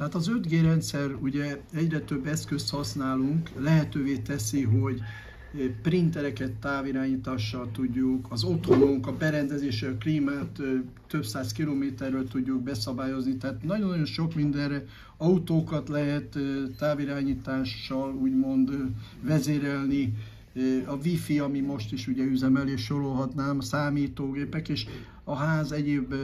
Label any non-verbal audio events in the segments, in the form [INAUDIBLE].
Tehát az 5G rendszer, ugye egyre több eszközt használunk, lehetővé teszi, hogy printereket távirányítással tudjuk, az otthonunk, a berendezése, a klímát több száz kilométerről tudjuk beszabályozni, tehát nagyon-nagyon sok mindenre autókat lehet távirányítással úgymond vezérelni, a wifi, ami most is ugye üzemel, és sorolhatnám, a számítógépek és a ház egyéb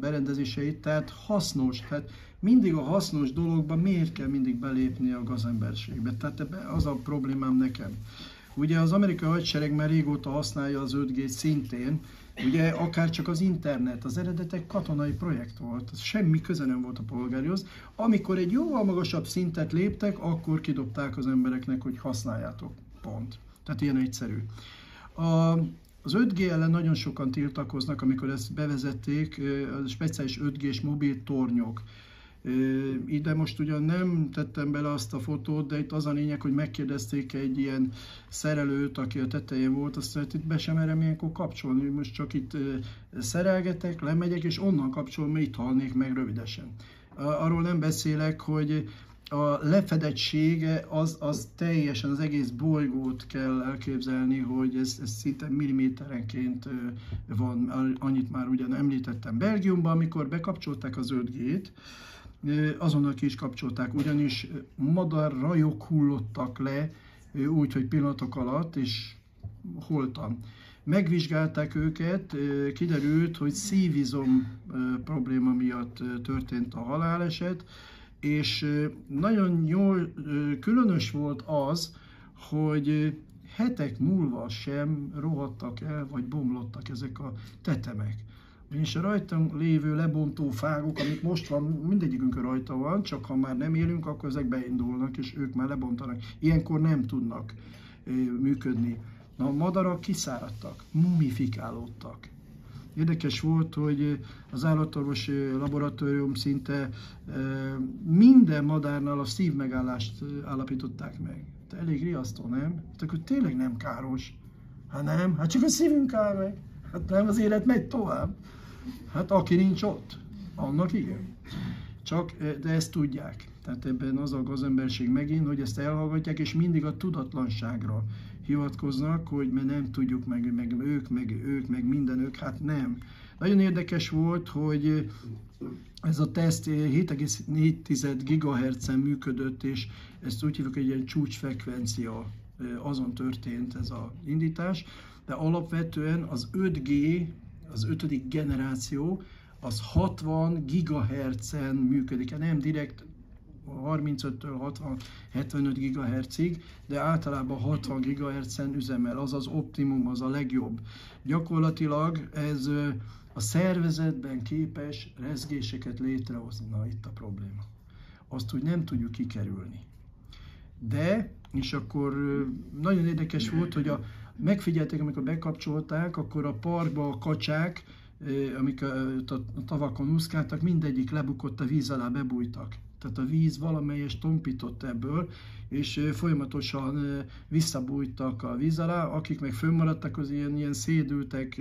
berendezéseit, tehát hasznos, tehát mindig a hasznos dologban miért kell mindig belépni a gazemberségbe? Tehát az a problémám nekem. Ugye az amerikai hadsereg már régóta használja az 5G szintén, ugye akár csak az internet, az eredetek katonai projekt volt, semmi köze nem volt a polgárihoz. Amikor egy jóval magasabb szintet léptek, akkor kidobták az embereknek, hogy használjátok. Pont. Tehát ilyen egyszerű. A, az 5G ellen nagyon sokan tiltakoznak, amikor ezt bevezették, a speciális 5G-s mobil tornyok. Ide most ugyan nem tettem bele azt a fotót, de itt az a lényeg, hogy megkérdezték egy ilyen szerelőt, aki a tetején volt, azt mondta, itt be sem merem ilyenkor kapcsolni, most csak itt szerelgetek, lemegyek, és onnan kapcsolom, mert itt halnék meg rövidesen. Arról nem beszélek, hogy a lefedettsége az, az teljesen az egész bolygót kell elképzelni, hogy ez, ez szinte milliméterenként van, annyit már ugyan említettem. Belgiumban, amikor bekapcsolták az 5G-t, azonnal ki is kapcsolták, ugyanis rajok hullottak le, úgy, hogy pillanatok alatt, és holtan. Megvizsgálták őket, kiderült, hogy szívizom probléma miatt történt a haláleset, és nagyon jól, különös volt az, hogy hetek múlva sem rohadtak el, vagy bomlottak ezek a tetemek. És a rajtam lévő lebontó fágok, amik most van, mindegyikünkön rajta van, csak ha már nem élünk, akkor ezek beindulnak, és ők már lebontanak. Ilyenkor nem tudnak működni. Na, a madarak kiszáradtak, mumifikálódtak. Érdekes volt, hogy az állatorvosi laboratórium szinte minden madárnál a szívmegállást állapították meg. De elég riasztó, nem? Hát akkor tényleg nem káros. Hát nem, hát csak a szívünk áll meg. Hát nem, az élet megy tovább. Hát aki nincs ott, annak igen. Csak, de ezt tudják. Tehát ebben az a gazemberség megint, hogy ezt elhallgatják, és mindig a tudatlanságra hivatkoznak, hogy mert nem tudjuk, meg, meg ők, meg ők, meg minden ők, hát nem. Nagyon érdekes volt, hogy ez a teszt 7,4 GHz-en működött, és ezt úgy hívjuk, hogy egy ilyen csúcsfrekvencia azon történt ez az indítás, de alapvetően az 5G, az ötödik generáció, az 60 GHz-en működik, nem direkt 35-től 60, 75 GHz-ig, de általában 60 GHz-en üzemel, az az optimum, az a legjobb. Gyakorlatilag ez a szervezetben képes rezgéseket létrehozni. Na, itt a probléma. Azt úgy nem tudjuk kikerülni. De, és akkor nagyon érdekes volt, hogy a, megfigyelték, amikor bekapcsolták, akkor a parkba a kacsák, amik a, tavakon úszkáltak, mindegyik lebukott a víz alá, bebújtak tehát a víz valamelyes tompított ebből, és folyamatosan visszabújtak a víz alá, akik meg fönnmaradtak, az ilyen, ilyen szédültek,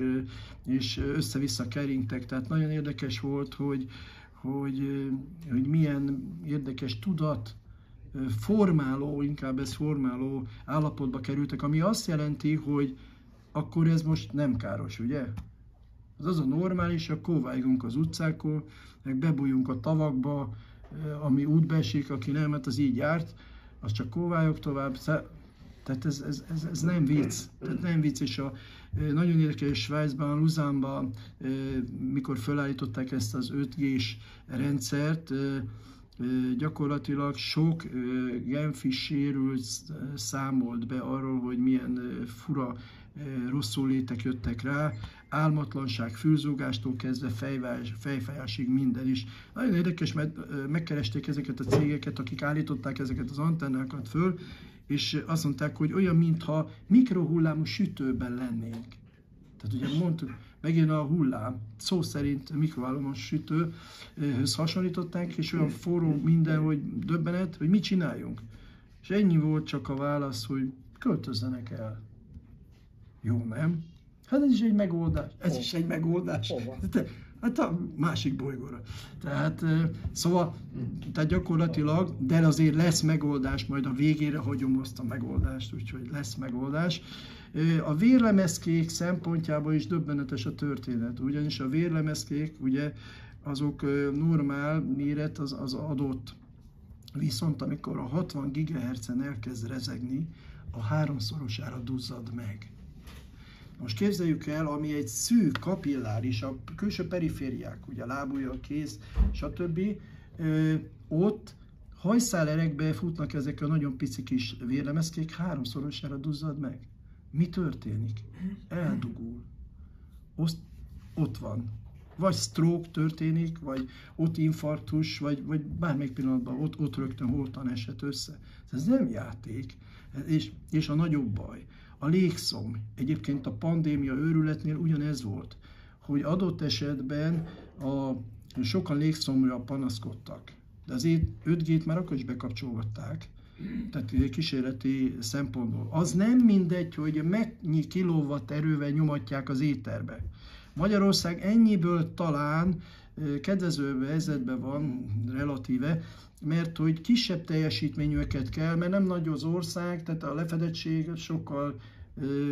és össze-vissza keringtek, tehát nagyon érdekes volt, hogy, hogy, hogy milyen érdekes tudat, formáló, inkább ez formáló állapotba kerültek, ami azt jelenti, hogy akkor ez most nem káros, ugye? Az az a normális, akkor vágunk az utcákon, meg bebújunk a tavakba, ami útba esik, aki nem, mert az így járt, az csak kóvályok tovább. Tehát ez, ez, ez, ez nem vicc. Tehát nem vicc, és a, nagyon érdekes Svájcban, Luzánban, mikor felállították ezt az 5G-s rendszert, gyakorlatilag sok genfi sérült számolt be arról, hogy milyen fura rosszul létek jöttek rá, álmatlanság, fülzúgástól kezdve fejfájás, fejfájásig minden is. Nagyon érdekes, mert megkeresték ezeket a cégeket, akik állították ezeket az antennákat föl, és azt mondták, hogy olyan, mintha mikrohullámú sütőben lennénk. Tehát ugye mondtuk, megint a hullám, szó szerint mikrohullámos sütőhöz hasonlították, és olyan forró minden, hogy döbbenet, hogy mit csináljunk. És ennyi volt csak a válasz, hogy költözzenek el. Jó, nem? Hát ez is egy megoldás. Ez Hova? is egy megoldás. Hova? Hát a másik bolygóra. Tehát, szóval, tehát gyakorlatilag, de azért lesz megoldás, majd a végére hagyom azt a megoldást, úgyhogy lesz megoldás. A vérlemezkék szempontjából is döbbenetes a történet, ugyanis a vérlemezkék, ugye, azok normál méret az, az adott. Viszont amikor a 60 GHz-en elkezd rezegni, a háromszorosára duzzad meg. Most képzeljük el, ami egy szűk kapilláris, a külső perifériák, ugye a lábúja, a kéz, stb. Ö, ott hajszálerekbe futnak ezek a nagyon pici kis vérlemezkék, háromszorosára duzzad meg. Mi történik? Eldugul. Ott, ott van. Vagy stroke történik, vagy ott infarktus, vagy, vagy bármelyik pillanatban ott, ott rögtön holtan esett össze. Ez nem játék. És, és a nagyobb baj, a légszom. Egyébként a pandémia őrületnél ugyanez volt, hogy adott esetben a, sokan légszomra panaszkodtak. De az 5G-t már akkor is bekapcsolgatták, tehát kísérleti szempontból. Az nem mindegy, hogy mennyi kilowatt erővel nyomatják az éterbe. Magyarország ennyiből talán kedvező helyzetben van relatíve, mert hogy kisebb teljesítményűeket kell, mert nem nagy az ország, tehát a lefedettség sokkal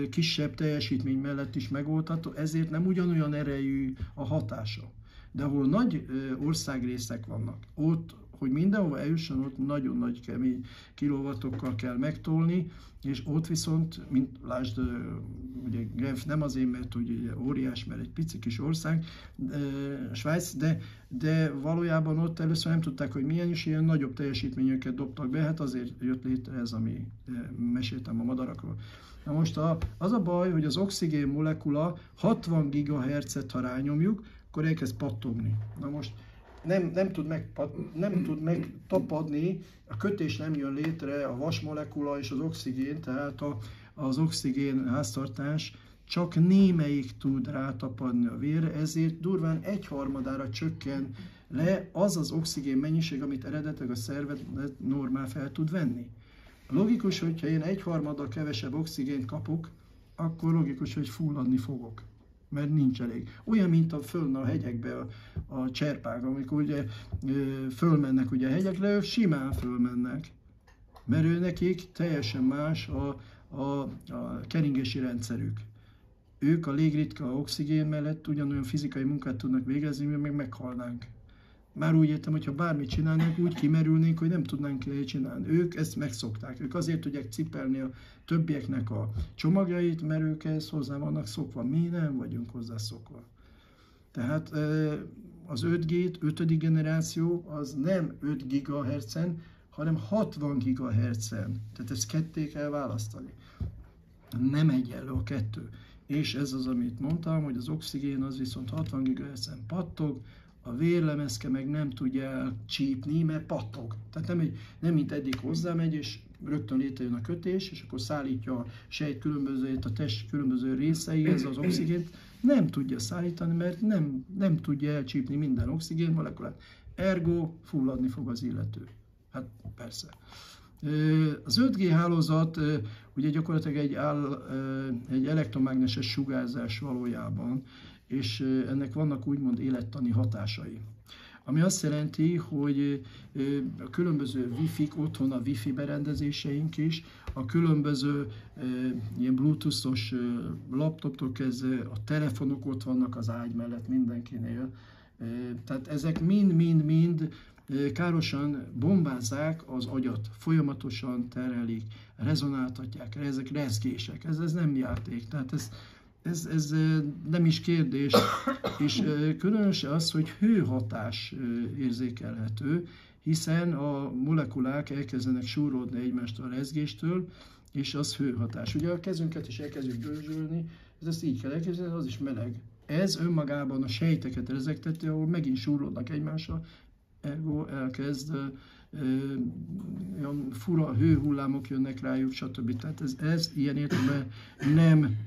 kisebb teljesítmény mellett is megoldható, ezért nem ugyanolyan erejű a hatása. De ahol nagy országrészek vannak, ott, hogy mindenhova eljusson, ott nagyon nagy kemény kilovatokkal kell megtolni, és ott viszont, mint lásd, ugye Genf nem azért, mert ugye óriás, mert egy pici kis ország, de, Svájc, de, de valójában ott először nem tudták, hogy milyen is ilyen nagyobb teljesítményeket dobtak be, hát azért jött létre ez, ami meséltem a madarakról. Na most a, az a baj, hogy az oxigén molekula 60 GHz-et, ha rányomjuk, akkor elkezd pattogni. Na most nem, nem, tud meg, nem tud megtapadni, a kötés nem jön létre, a vasmolekula és az oxigén, tehát a, az oxigén háztartás csak némelyik tud rátapadni a vérre, ezért durván egyharmadára csökken le az az oxigén mennyiség, amit eredetileg a szervezet normál fel tud venni. Logikus, hogyha én egyharmaddal kevesebb oxigént kapok, akkor logikus, hogy fulladni fogok mert nincs elég. Olyan, mint a föln a hegyekbe a, a cserpák, amikor ugye fölmennek ugye a hegyekre, ők simán fölmennek, mert ő nekik teljesen más a, a, a keringési rendszerük. Ők a légritka oxigén mellett ugyanolyan fizikai munkát tudnak végezni, mi meg meghalnánk. Már úgy értem, hogyha bármit csinálnánk, úgy kimerülnénk, hogy nem tudnánk csinálni. Ők ezt megszokták. Ők azért tudják cipelni a többieknek a csomagjait, mert ők ezt hozzá vannak szokva. Mi nem vagyunk hozzá szokva. Tehát az 5G, 5. generáció, az nem 5 GHz-en, hanem 60 GHz-en. Tehát ezt ketté kell választani. Nem egyenlő a kettő. És ez az, amit mondtam, hogy az oxigén az viszont 60 GHz-en pattog, a vérlemezke meg nem tudja csípni, mert pattog. Tehát nem, egy, nem mint eddig hozzámegy, és rögtön létrejön a kötés, és akkor szállítja a sejt különböző, a test különböző részeihez az oxigént. Nem tudja szállítani, mert nem, nem tudja elcsípni minden oxigén molekulát. Ergo fulladni fog az illető. Hát persze. Az 5G hálózat ugye gyakorlatilag egy, áll, egy elektromágneses sugárzás valójában, és ennek vannak úgymond élettani hatásai. Ami azt jelenti, hogy a különböző wifi-k, otthon a wifi berendezéseink is, a különböző ilyen bluetoothos laptoptól kezdve a telefonok ott vannak az ágy mellett mindenkinél. Tehát ezek mind-mind-mind károsan bombázzák az agyat, folyamatosan terelik, rezonáltatják, ezek rezgések, ez, ez nem játék, tehát ez ez, ez nem is kérdés, és különös az, hogy hőhatás érzékelhető, hiszen a molekulák elkezdenek súródni egymást a rezgéstől, és az hőhatás. Ugye a kezünket is elkezdjük dörzsölni, ez ezt így kell elképzelni, az is meleg. Ez önmagában a sejteket rezegteti, ahol megint súródnak egymásra, ergo elkezd olyan fura hőhullámok jönnek rájuk, stb. Tehát ez, ez ilyen értelemben nem,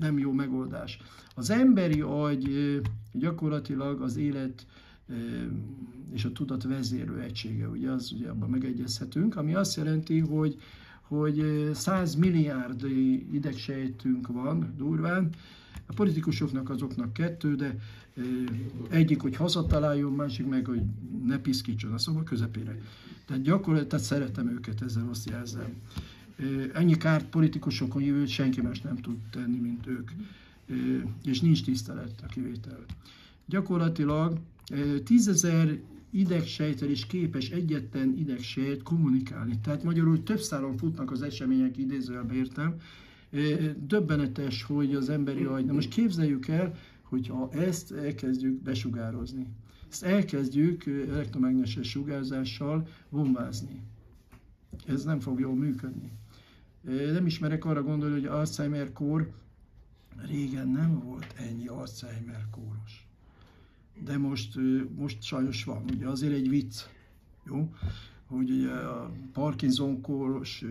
nem jó megoldás. Az emberi agy gyakorlatilag az élet és a tudat vezérő egysége, ugye az ugye abban megegyezhetünk, ami azt jelenti, hogy hogy 100 milliárd idegsejtünk van durván, a politikusoknak azoknak kettő, de egyik, hogy hazataláljon, másik meg, hogy ne piszkítson a szoba közepére. Tehát gyakorlatilag szeretem őket, ezzel azt jelzem. Ennyi kárt politikusokon jövő senki más nem tud tenni, mint ők. És nincs tisztelet a kivétel. Gyakorlatilag tízezer idegsejtel is képes egyetlen idegsejt kommunikálni. Tehát magyarul több szálon futnak az események, idézőjelbe értem. Döbbenetes, hogy az emberi agy. Na most képzeljük el, hogyha ezt elkezdjük besugározni. Ezt elkezdjük elektromágneses sugárzással bombázni. Ez nem fog jól működni. Nem ismerek arra gondolni, hogy Alzheimer-kór régen nem volt ennyi Alzheimer-kóros. De most, most sajnos van. Ugye azért egy vicc, jó? hogy ugye a Parkinson-kóros,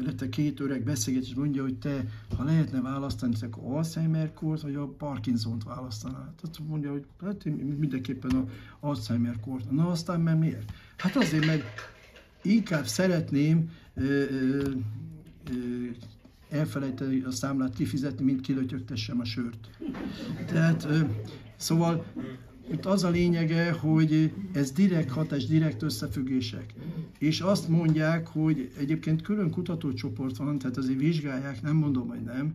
illetve két öreg beszélget, és mondja, hogy te, ha lehetne választani, te akkor Alzheimer-kórt, vagy a Parkinson-t választanál. Tehát mondja, hogy hát én mindenképpen a Alzheimer-kórt. Na aztán mert miért? Hát azért, mert inkább szeretném ö, elfelejteni a számlát kifizetni, mint kilötyögtessem a sört. Tehát, ö, szóval itt az a lényege, hogy ez direkt hatás, direkt összefüggések. És azt mondják, hogy egyébként külön kutatócsoport van, tehát azért vizsgálják, nem mondom, hogy nem,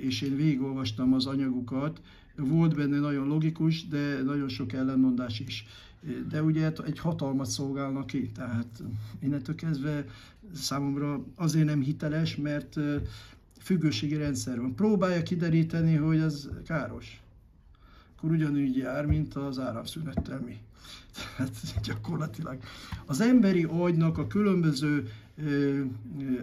és én végigolvastam az anyagukat, volt benne nagyon logikus, de nagyon sok ellenmondás is. De ugye egy hatalmat szolgálnak ki, tehát innentől kezdve számomra azért nem hiteles, mert függőségi rendszer van. Próbálja kideríteni, hogy az káros akkor ugyanúgy jár, mint az áramszünettel mi. [LAUGHS] Tehát gyakorlatilag az emberi agynak a különböző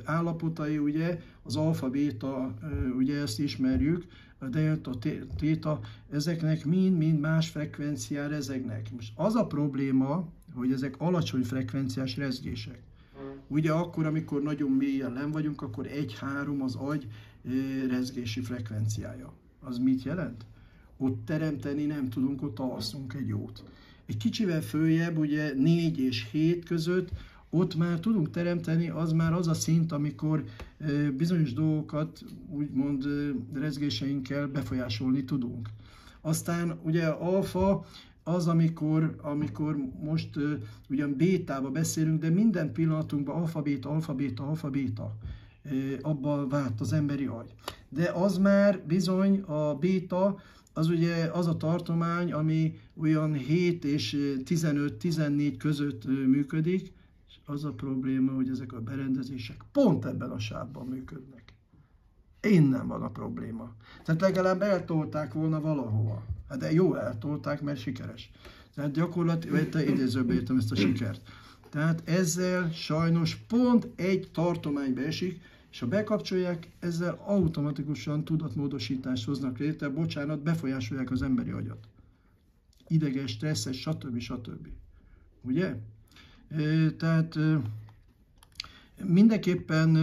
állapotai, ugye, az alfa-béta, ugye ezt ismerjük, a delta, téta, ezeknek mind-mind más frekvenciára ezeknek. Most az a probléma, hogy ezek alacsony frekvenciás rezgések. Ugye akkor, amikor nagyon mélyen nem vagyunk, akkor 1-3 az agy rezgési frekvenciája. Az mit jelent? Ott teremteni nem tudunk, ott alszunk egy jót. Egy kicsivel följebb, ugye 4 és 7 között, ott már tudunk teremteni, az már az a szint, amikor bizonyos dolgokat úgymond rezgéseinkkel befolyásolni tudunk. Aztán ugye alfa az, amikor, amikor most ugyan bétába beszélünk, de minden pillanatunkban alfa-béta, alfa-béta, alfa-béta. Uh, abba vált az emberi agy. De az már bizony a béta, az ugye az a tartomány, ami olyan 7 és 15-14 között működik, és az a probléma, hogy ezek a berendezések pont ebben a sávban működnek. Innen van a probléma. Tehát legalább eltolták volna valahova. Hát de jó eltolták, mert sikeres. Tehát gyakorlatilag, te idézőbe értem ezt a sikert. Tehát ezzel sajnos pont egy tartományba esik, és ha bekapcsolják, ezzel automatikusan tudatmódosítást hoznak létre, bocsánat, befolyásolják az emberi agyat. Ideges, stresszes, stb. stb. Ugye? Tehát mindenképpen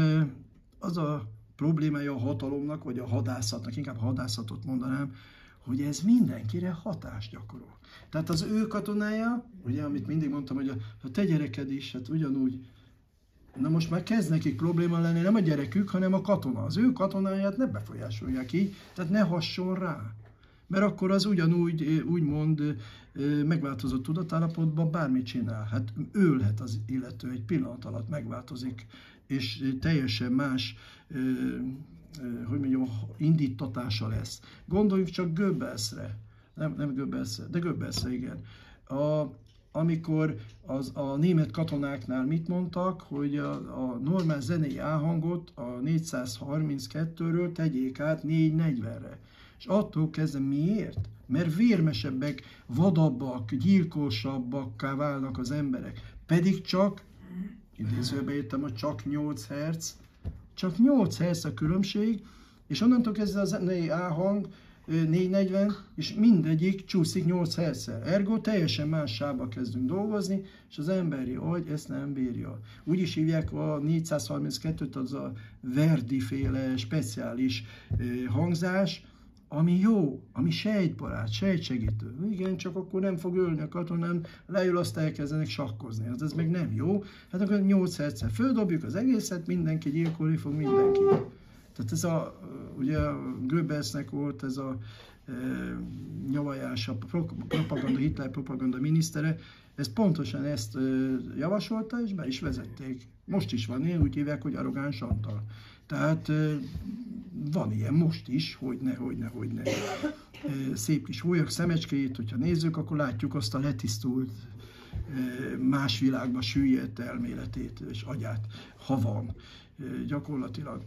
az a problémája a hatalomnak, vagy a hadászatnak, inkább hadászatot mondanám, hogy ez mindenkire hatást gyakorol. Tehát az ő katonája, ugye, amit mindig mondtam, hogy a, a te gyereked is, hát ugyanúgy Na most már kezd nekik probléma lenni, nem a gyerekük, hanem a katona. Az ő katonáját ne befolyásolják így, tehát ne hasson rá. Mert akkor az ugyanúgy, úgymond megváltozott tudatállapotban bármit csinál. Hát ölhet az illető, egy pillanat alatt megváltozik, és teljesen más hogy mondjam, indítatása lesz. Gondoljunk csak Göbbelszre. Nem, nem Göbbelszre, de Göbbelszre, igen. A, amikor az, a német katonáknál mit mondtak, hogy a, a normál zenei áhangot a 432-ről tegyék át 440-re. És attól kezdve miért? Mert vérmesebbek, vadabbak, gyilkosabbakká válnak az emberek. Pedig csak, idézőbe értem, hogy csak 8 Hz, csak 8 Hz a különbség, és onnantól kezdve a zenei áhang 440, és mindegyik csúszik 8 hertzszer. Ergo teljesen más sávba kezdünk dolgozni, és az emberi agy ezt nem bírja. Úgy is hívják a 432-t, az a Verdi féle speciális hangzás, ami jó, ami sejtbarát, sejtsegítő. Igen, csak akkor nem fog ölni a katonán, leül, azt elkezdenek sakkozni. Hát ez meg nem jó. Hát akkor 8 hercet földobjuk az egészet, mindenki gyilkolni fog mindenki. Tehát ez a, ugye Goebbelsnek volt ez a e, nyavajás, a propaganda, Hitler propaganda minisztere, ez pontosan ezt e, javasolta, és be is vezették. Most is van ilyen, úgy hívják, hogy arrogáns Antal. Tehát e, van ilyen most is, hogy ne, hogy ne, hogy ne. Szép kis hólyak szemecskét, hogyha nézzük, akkor látjuk azt a letisztult más világba süllyedt elméletét és agyát, ha van gyakorlatilag.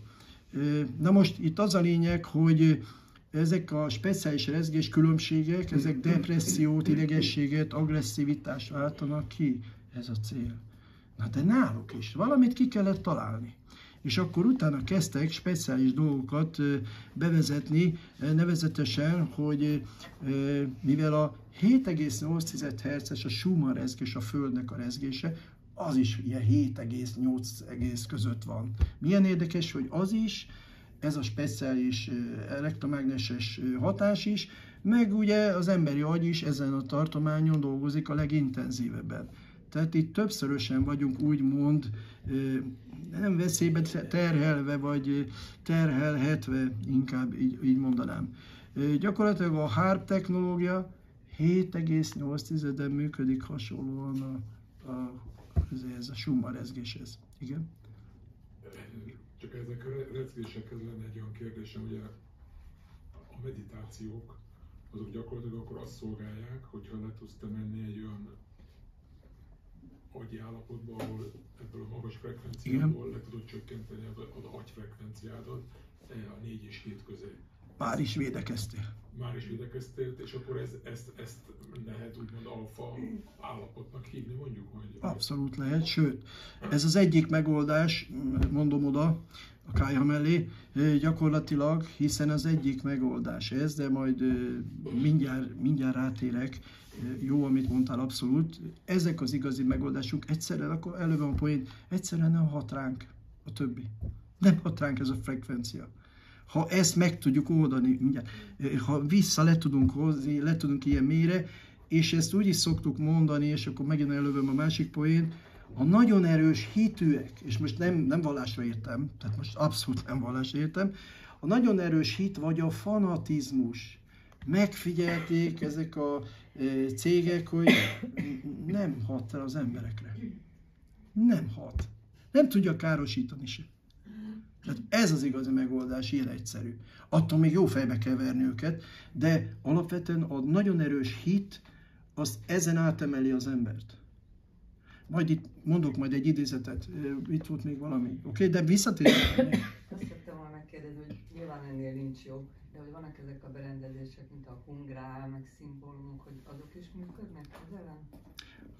Na most itt az a lényeg, hogy ezek a speciális rezgés különbségek, ezek depressziót, idegességet, agresszivitást váltanak ki. Ez a cél. Na de náluk is. Valamit ki kellett találni és akkor utána kezdtek speciális dolgokat bevezetni, nevezetesen, hogy mivel a 7,8 Hz-es a Schumann rezgés, a Földnek a rezgése, az is ilyen 7,8 egész között van. Milyen érdekes, hogy az is, ez a speciális elektromágneses hatás is, meg ugye az emberi agy is ezen a tartományon dolgozik a legintenzívebben. Tehát itt többszörösen vagyunk úgymond nem veszélybe terhelve, vagy terhelhetve, inkább így, így mondanám. Gyakorlatilag a HARP technológia 7,8-en működik hasonlóan a, a, ez a Schumann rezgéshez. Igen? Csak ezek a rezgésekhez lenne egy olyan kérdésem, ugye a meditációk, azok gyakorlatilag akkor azt szolgálják, hogyha le tudsz te menni egy olyan agyi állapotban, ahol ebből a magas frekvenciából le tudod csökkenteni az, az agyfrekvenciádat a 4 és 7 közé. Már is védekeztél. Már is védekeztél, és akkor ez, ezt, ezt lehet úgymond alfa állapotnak hívni, mondjuk? Hogy... Abszolút lehet, sőt, ez az egyik megoldás, mondom oda, a kája mellé, gyakorlatilag, hiszen az egyik megoldás ez, de majd mindjárt, mindjárt rátérek, jó, amit mondtál, abszolút. Ezek az igazi megoldásunk, egyszerűen, akkor előbb a poén, egyszerűen nem hat ránk a többi. Nem hat ránk ez a frekvencia. Ha ezt meg tudjuk oldani, mindjárt, ha vissza le tudunk hozni, le tudunk ilyen mélyre, és ezt úgy is szoktuk mondani, és akkor megint elővöm a másik poén, a nagyon erős hitűek, és most nem, nem vallásra értem, tehát most abszolút nem vallásra értem, a nagyon erős hit vagy a fanatizmus, megfigyelték ezek a e, cégek, hogy nem hat el az emberekre. Nem hat. Nem tudja károsítani se. Tehát ez az igazi megoldás, ilyen egyszerű. Attól még jó fejbe kell verni őket, de alapvetően a nagyon erős hit, az ezen átemeli az embert. Majd itt mondok majd egy idézetet, itt volt még valami. Oké, okay, de visszatérünk. Azt szerettem volna megkérdezni, hogy nyilván ennél nincs jobb, de hogy vannak ezek a berendezések, mint a hungrál, meg szimbólumok, hogy azok is működnek közelem?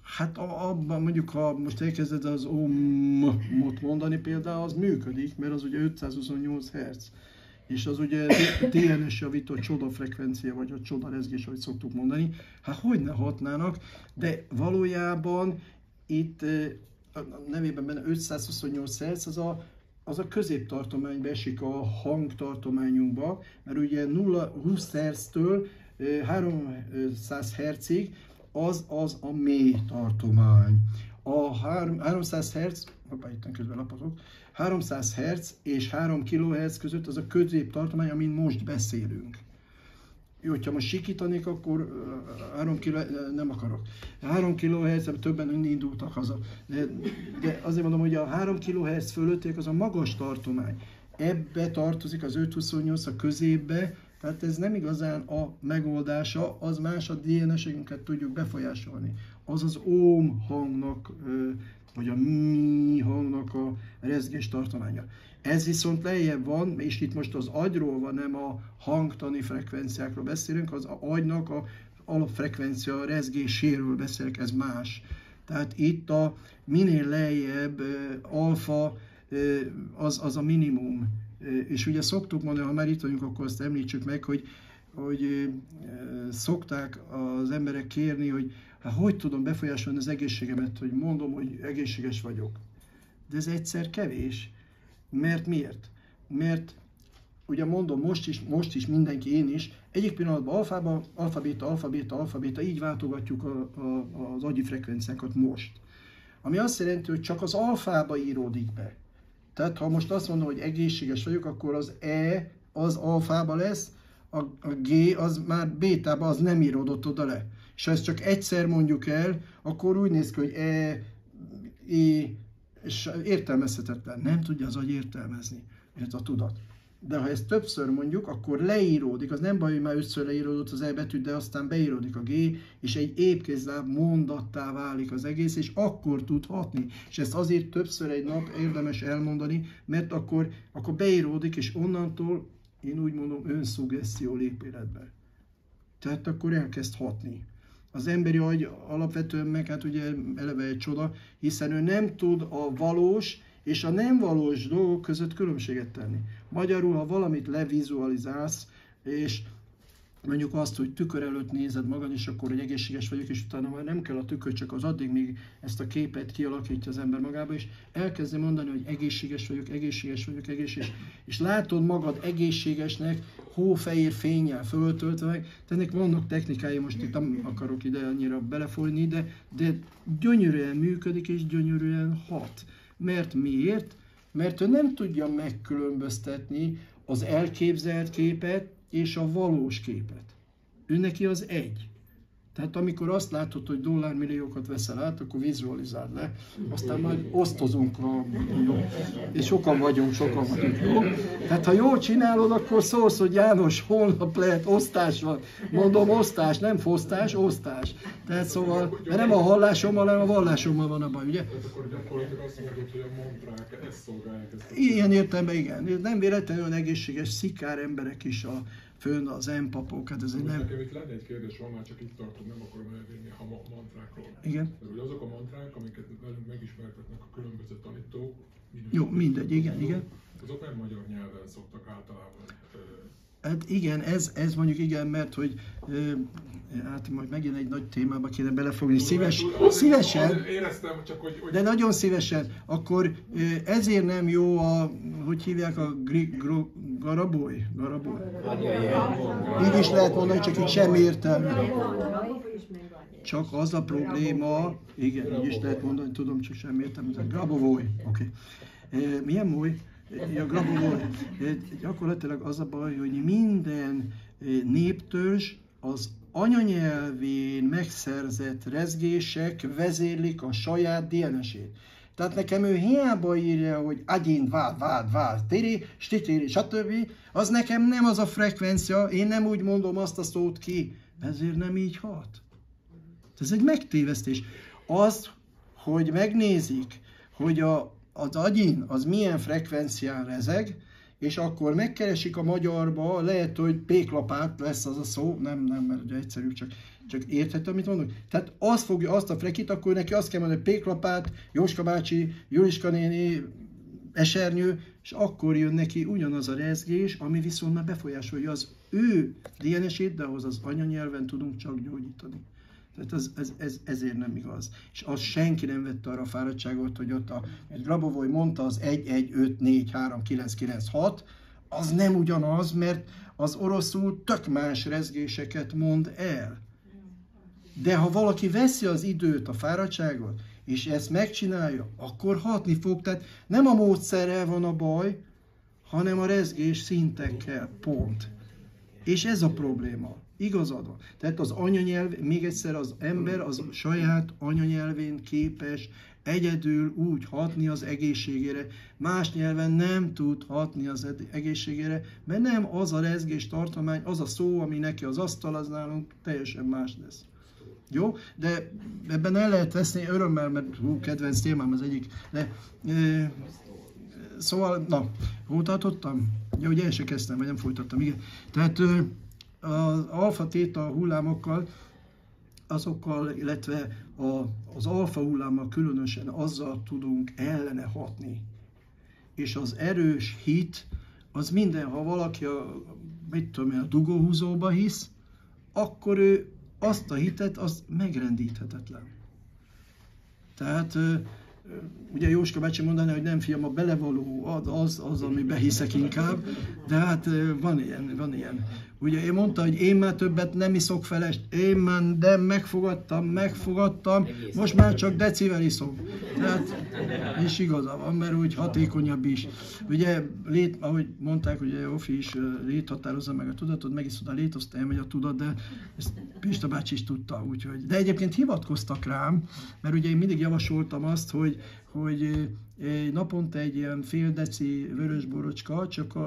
Hát abban mondjuk, ha most elkezded az OM-ot mondani például, az működik, mert az ugye 528 Hz. És az ugye DNS javító csoda frekvencia, vagy a csoda rezgés, ahogy szoktuk mondani. Hát hogy ne hatnának, de valójában itt a nevében benne 528 Hz, az a az a középtartományba esik a hangtartományunkba, mert ugye 0, 20 Hz-től 300 Hz-ig az az a mély tartomány. A 300 Hz, hoppá, itt közben lapotok, 300 Hz és 3 kHz között az a középtartomány, amin most beszélünk. Jó, hogyha most sikítanék, akkor 3 kg, nem akarok. 3 kHz, többen indultak haza. De, de azért mondom, hogy a 3 kHz fölötték az a magas tartomány. Ebbe tartozik az 528 a középbe, tehát ez nem igazán a megoldása, az más a DNS-ünket tudjuk befolyásolni. Az az óm hangnak, vagy a mi hangnak a rezgés tartománya. Ez viszont lejjebb van, és itt most az agyról van, nem a hangtani frekvenciákról beszélünk, az agynak a alapfrekvencia rezgéséről beszélek, ez más. Tehát itt a minél lejjebb alfa az, az a minimum. És ugye szoktuk mondani, ha már itt vagyunk, akkor azt említsük meg, hogy, hogy szokták az emberek kérni, hogy hát hogy tudom befolyásolni az egészségemet, hogy mondom, hogy egészséges vagyok. De ez egyszer kevés mert miért? Mert ugye mondom, most is, most is mindenki, én is, egyik pillanatban alfába, alfabéta, alfabéta, alfabéta, így váltogatjuk a, a, az agyi frekvenciákat most. Ami azt jelenti, hogy csak az alfába íródik be. Tehát ha most azt mondom, hogy egészséges vagyok, akkor az E az alfába lesz, a, a G az már bétába, az nem íródott oda le. És ha ezt csak egyszer mondjuk el, akkor úgy néz ki, hogy E, E, és értelmezhetetlen. Nem tudja az agy értelmezni, ez a tudat. De ha ezt többször mondjuk, akkor leíródik, az nem baj, hogy már ötször leíródott az E betű, de aztán beíródik a G, és egy épkézláb mondattá válik az egész, és akkor tud hatni. És ezt azért többször egy nap érdemes elmondani, mert akkor, akkor beíródik, és onnantól, én úgy mondom, önszugesszió lép életbe. Tehát akkor elkezd hatni. Az emberi agy alapvetően meg hát ugye eleve egy csoda, hiszen ő nem tud a valós és a nem valós dolgok között különbséget tenni. Magyarul, ha valamit levizualizálsz, és mondjuk azt, hogy tükör előtt nézed magad, és akkor egy egészséges vagyok, és utána már nem kell a tükör, csak az addig még ezt a képet kialakítja az ember magába, és elkezdi mondani, hogy egészséges vagyok, egészséges vagyok, egészséges, és látod magad egészségesnek, hófehér fényjel föltöltve meg, ennek vannak technikái, most itt nem akarok ide annyira belefolyni, de, de gyönyörűen működik, és gyönyörűen hat. Mert miért? Mert ő nem tudja megkülönböztetni az elképzelt képet és a valós képet. Ő neki az egy. Tehát amikor azt látod, hogy dollármilliókat veszel át, akkor vizualizáld le, aztán majd osztozunk a jó. És sokan vagyunk, sokan vagyunk, jó? Tehát ha jól csinálod, akkor szólsz, hogy János, holnap lehet osztás van. Mondom osztás, nem fosztás, osztás. Tehát szóval, mert nem a hallásommal, hanem a vallásommal van a baj, ugye? Ilyen értelemben igen. Nem véletlenül egészséges szikár emberek is a fönn az empapok, hát ez egy nem... nekem itt lenne egy kérdés, van már csak itt tartom, nem akarom elvinni a ma- mantrákról. Igen. Mert ugye azok a mantrák, amiket velünk megismertetnek a különböző tanítók, minősítő Jó, mindegy, igen, igen. Azok nem magyar nyelven szoktak általában. Hát igen, ez, ez mondjuk igen, mert hogy ö, hát majd megint egy nagy témába kéne belefogni. Szíves, azért- szívesen, Éreztem, csak hogy, hogy de nagyon szívesen. Akkor ezért nem jó a, hogy hívják a gri, gro, garaboly? Garaboly? Így is lehet mondani, csak itt semmi értelme. Csak az a probléma, igen, így is lehet mondani, tudom, csak semmi értelme. Ez a Grabovoj, oké. Okay. Milyen moly? Ja, Grabovoj. Eh, Gyakorlatilag az a baj, hogy minden néptörzs az anyanyelvén megszerzett rezgések vezérlik a saját DNS-ét. Tehát nekem ő hiába írja, hogy agyin, vád, vád, vád, tiri, stitiri, stb. Az nekem nem az a frekvencia, én nem úgy mondom azt a szót ki, ezért nem így hat. Ez egy megtévesztés. Az, hogy megnézik, hogy a, az agyin az milyen frekvencián rezeg, és akkor megkeresik a magyarba, lehet, hogy péklapát lesz az a szó, nem, nem, mert ugye egyszerű, csak, csak érthető, amit mondok? Tehát azt fogja azt a frekit, akkor neki azt kell mondani, hogy péklapát, Jóska bácsi, Juliska néni, esernyő, és akkor jön neki ugyanaz a rezgés, ami viszont már befolyásolja az ő DNS-ét, de ahhoz az anyanyelven tudunk csak gyógyítani. Tehát ez, ez, ez, ezért nem igaz. És az senki nem vette arra a fáradtságot, hogy ott a egy Grabovoi mondta az 1, 1, 5, 4, 3, 9, 9, 6, az nem ugyanaz, mert az oroszul tök más rezgéseket mond el. De ha valaki veszi az időt, a fáradtságot, és ezt megcsinálja, akkor hatni fog. Tehát nem a módszerrel van a baj, hanem a rezgés szintekkel. Pont. És ez a probléma. Igazad van. Tehát az anyanyelv, még egyszer az ember az saját anyanyelvén képes egyedül úgy hatni az egészségére. Más nyelven nem tud hatni az egészségére, mert nem az a rezgés tartomány, az a szó, ami neki az asztal, az nálunk teljesen más lesz. Jó? De ebben el lehet veszni örömmel, mert hú, kedvenc témám az egyik. De, e, szóval, na, hol tartottam? Ja, ugye el se kezdtem, vagy nem folytattam, igen. Tehát az alfa téta hullámokkal, azokkal, illetve a, az alfa hullámmal különösen azzal tudunk ellene hatni. És az erős hit, az minden, ha valaki a, mit tudom a dugóhúzóba hisz, akkor ő azt a hitet, az megrendíthetetlen. Tehát ugye Jóska bácsi mondaná, hogy nem fiam, a belevaló az, az, ami behiszek inkább, de hát van ilyen, van ilyen. Ugye én mondta, hogy én már többet nem iszok felest, én már de megfogadtam, megfogadtam, most már csak decivel iszom. Tehát, és igaza van, mert úgy hatékonyabb is. Ugye, lét, ahogy mondták, ugye Ofi is lét határozza meg a tudatot, megiszod a lét, azt elmegy a tudat, de ezt Pista bácsi is tudta, úgyhogy. De egyébként hivatkoztak rám, mert ugye én mindig javasoltam azt, hogy, hogy naponta egy ilyen fél deci vörösborocska, csak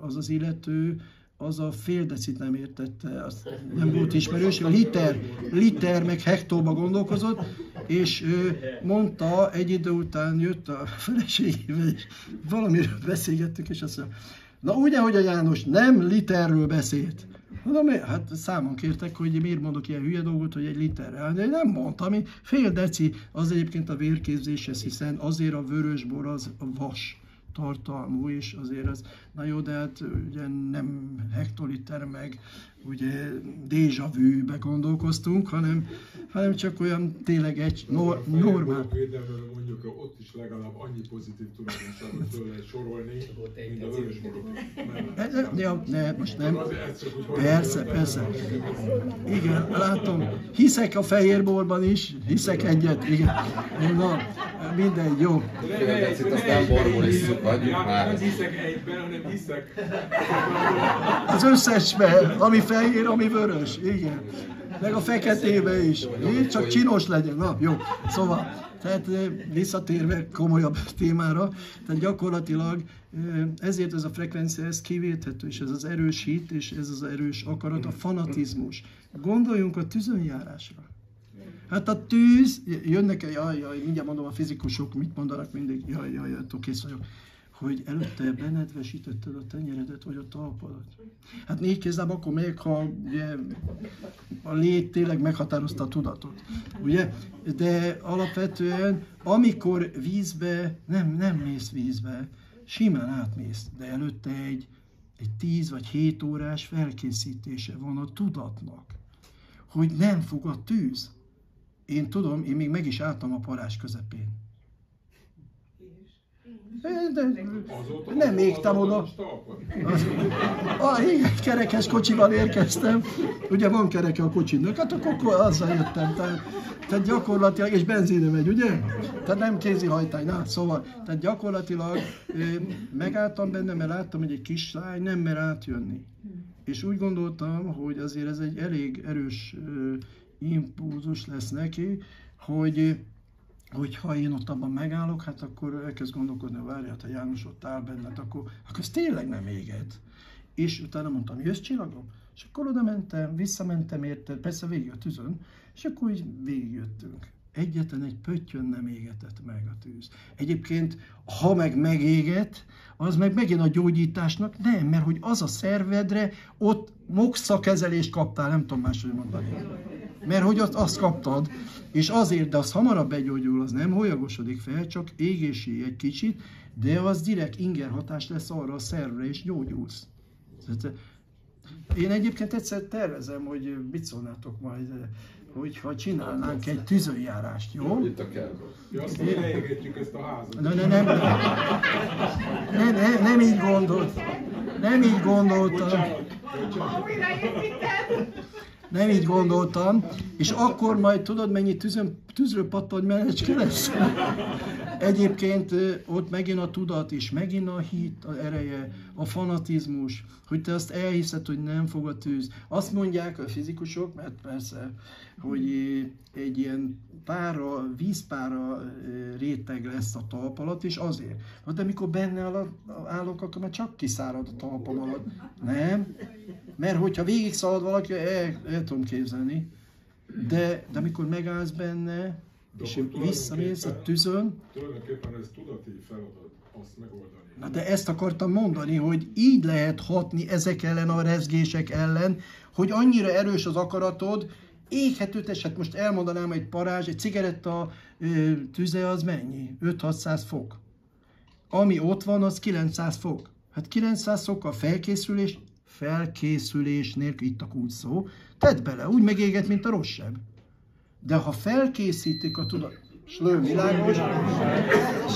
az az illető az a fél decit nem értette, az nem volt ismerős, a liter, liter meg hektóba gondolkozott, és ő mondta, egy idő után jött a feleségével, és valamiről beszélgettünk, és azt mondja, na ugye, hogy a János nem literről beszélt. Mondom, hát számon kértek, hogy miért mondok ilyen hülye dolgot, hogy egy literre. De én nem mondtam, ami fél deci, az egyébként a vérképzéshez, hiszen azért a vörösbor az vas tartalmú, és azért az, na jó, de hát ugye nem hektoliter meg ugye déjà vu-be gondolkoztunk, hanem, hanem csak olyan tényleg egy nor, normál. Védelmről mondjuk, ott is legalább annyi pozitív tulajdonságot föl lehet sorolni, mint a. Ja, ne, most nem. Persze, persze. Igen, látom. Hiszek a fehérborban is, hiszek egyet, igen. Na, mindegy, jó. Itt azt nem borból isszuk, hagyjuk már. Nem hiszek egyben, hanem hiszek. Az összesben, ami fehér, ami vörös, igen. Meg a feketébe is. Így csak csinos legyen. Na, jó. Szóval, tehát visszatérve komolyabb témára, tehát gyakorlatilag ezért ez a frekvencia, ez kivéthető, és ez az erős hit, és ez az erős akarat, a fanatizmus. Gondoljunk a tüzönjárásra. Hát a tűz, jönnek, jaj, jaj, mindjárt mondom a fizikusok, mit mondanak mindig, jaj, jaj, jaj, kész vagyok hogy előtte benedvesítetted a tenyeredet, vagy a talpadat. Hát négy kézláb akkor még, ha ugye, a lét tényleg meghatározta a tudatot. Ugye? De alapvetően, amikor vízbe, nem, nem mész vízbe, simán átmész, de előtte egy, egy 10 vagy 7 órás felkészítése van a tudatnak, hogy nem fog a tűz. Én tudom, én még meg is álltam a parás közepén nem égtem oda. Az, a, igen, kerekes kocsival érkeztem. Ugye van kereke a kocsinak, hát akkor azzal jöttem. Tehát, tehát gyakorlatilag, és benzine megy, ugye? Tehát nem kézi hajtály, na, szóval, tehát gyakorlatilag megálltam benne, mert láttam, hogy egy kis lány nem mer átjönni. És úgy gondoltam, hogy azért ez egy elég erős impulzus lesz neki, hogy hogy ha én ott abban megállok, hát akkor elkezd gondolkodni, várja, hát ha János ott áll benned, akkor, akkor ez tényleg nem éget. És utána mondtam, jössz csillagom? És akkor oda mentem, visszamentem érte, persze végig a tűzön, és akkor így végigjöttünk. Egyetlen egy pöttyön nem égetett meg a tűz. Egyébként, ha meg megéget, az meg megint a gyógyításnak nem, mert hogy az a szervedre, ott moxa kezelést kaptál, nem tudom máshogy mondani. Mert hogy azt, azt kaptad, és azért, de az hamarabb begyógyul, az nem holyagosodik fel, csak égési egy kicsit, de az direkt inger hatás lesz arra a szervre, és gyógyulsz. Én egyébként egyszer tervezem, hogy mit szólnátok majd, hogyha csinálnánk egy tűzönjárást, jó? Itt a kell. Ja, azt mondja, ezt a házat. Ne, ne, nem, ne, ne, nem így gondolt. Nem így gondoltam. Nem így gondoltam, és akkor majd tudod, mennyi tűzön, tűzről pattany menecske lesz? Egyébként ott megint a tudat is, megint a hit a ereje, a fanatizmus, hogy te azt elhiszed, hogy nem fog a tűz. Azt mondják a fizikusok, mert persze, hogy egy ilyen pára, vízpára réteg lesz a talp alatt, és azért. De mikor benne állok, akkor már csak kiszárad a talpam alatt. Nem? Mert hogyha végig szalad valaki, el, el tudom képzelni. De, de amikor megállsz benne, de és visszamész a tűzön. Tulajdonképpen ez tudati feladat azt megoldani. Na de ezt akartam mondani, hogy így lehet hatni ezek ellen a rezgések ellen, hogy annyira erős az akaratod, éghető hát most elmondanám egy parázs, egy cigaretta tüze az mennyi? 5-600 fok. Ami ott van, az 900 fok. Hát 900 fok a felkészülés, felkészülés nélkül, itt a kulcs szó, tedd bele, úgy megéget, mint a rosszabb. De ha felkészítik a tudat... Slő világos.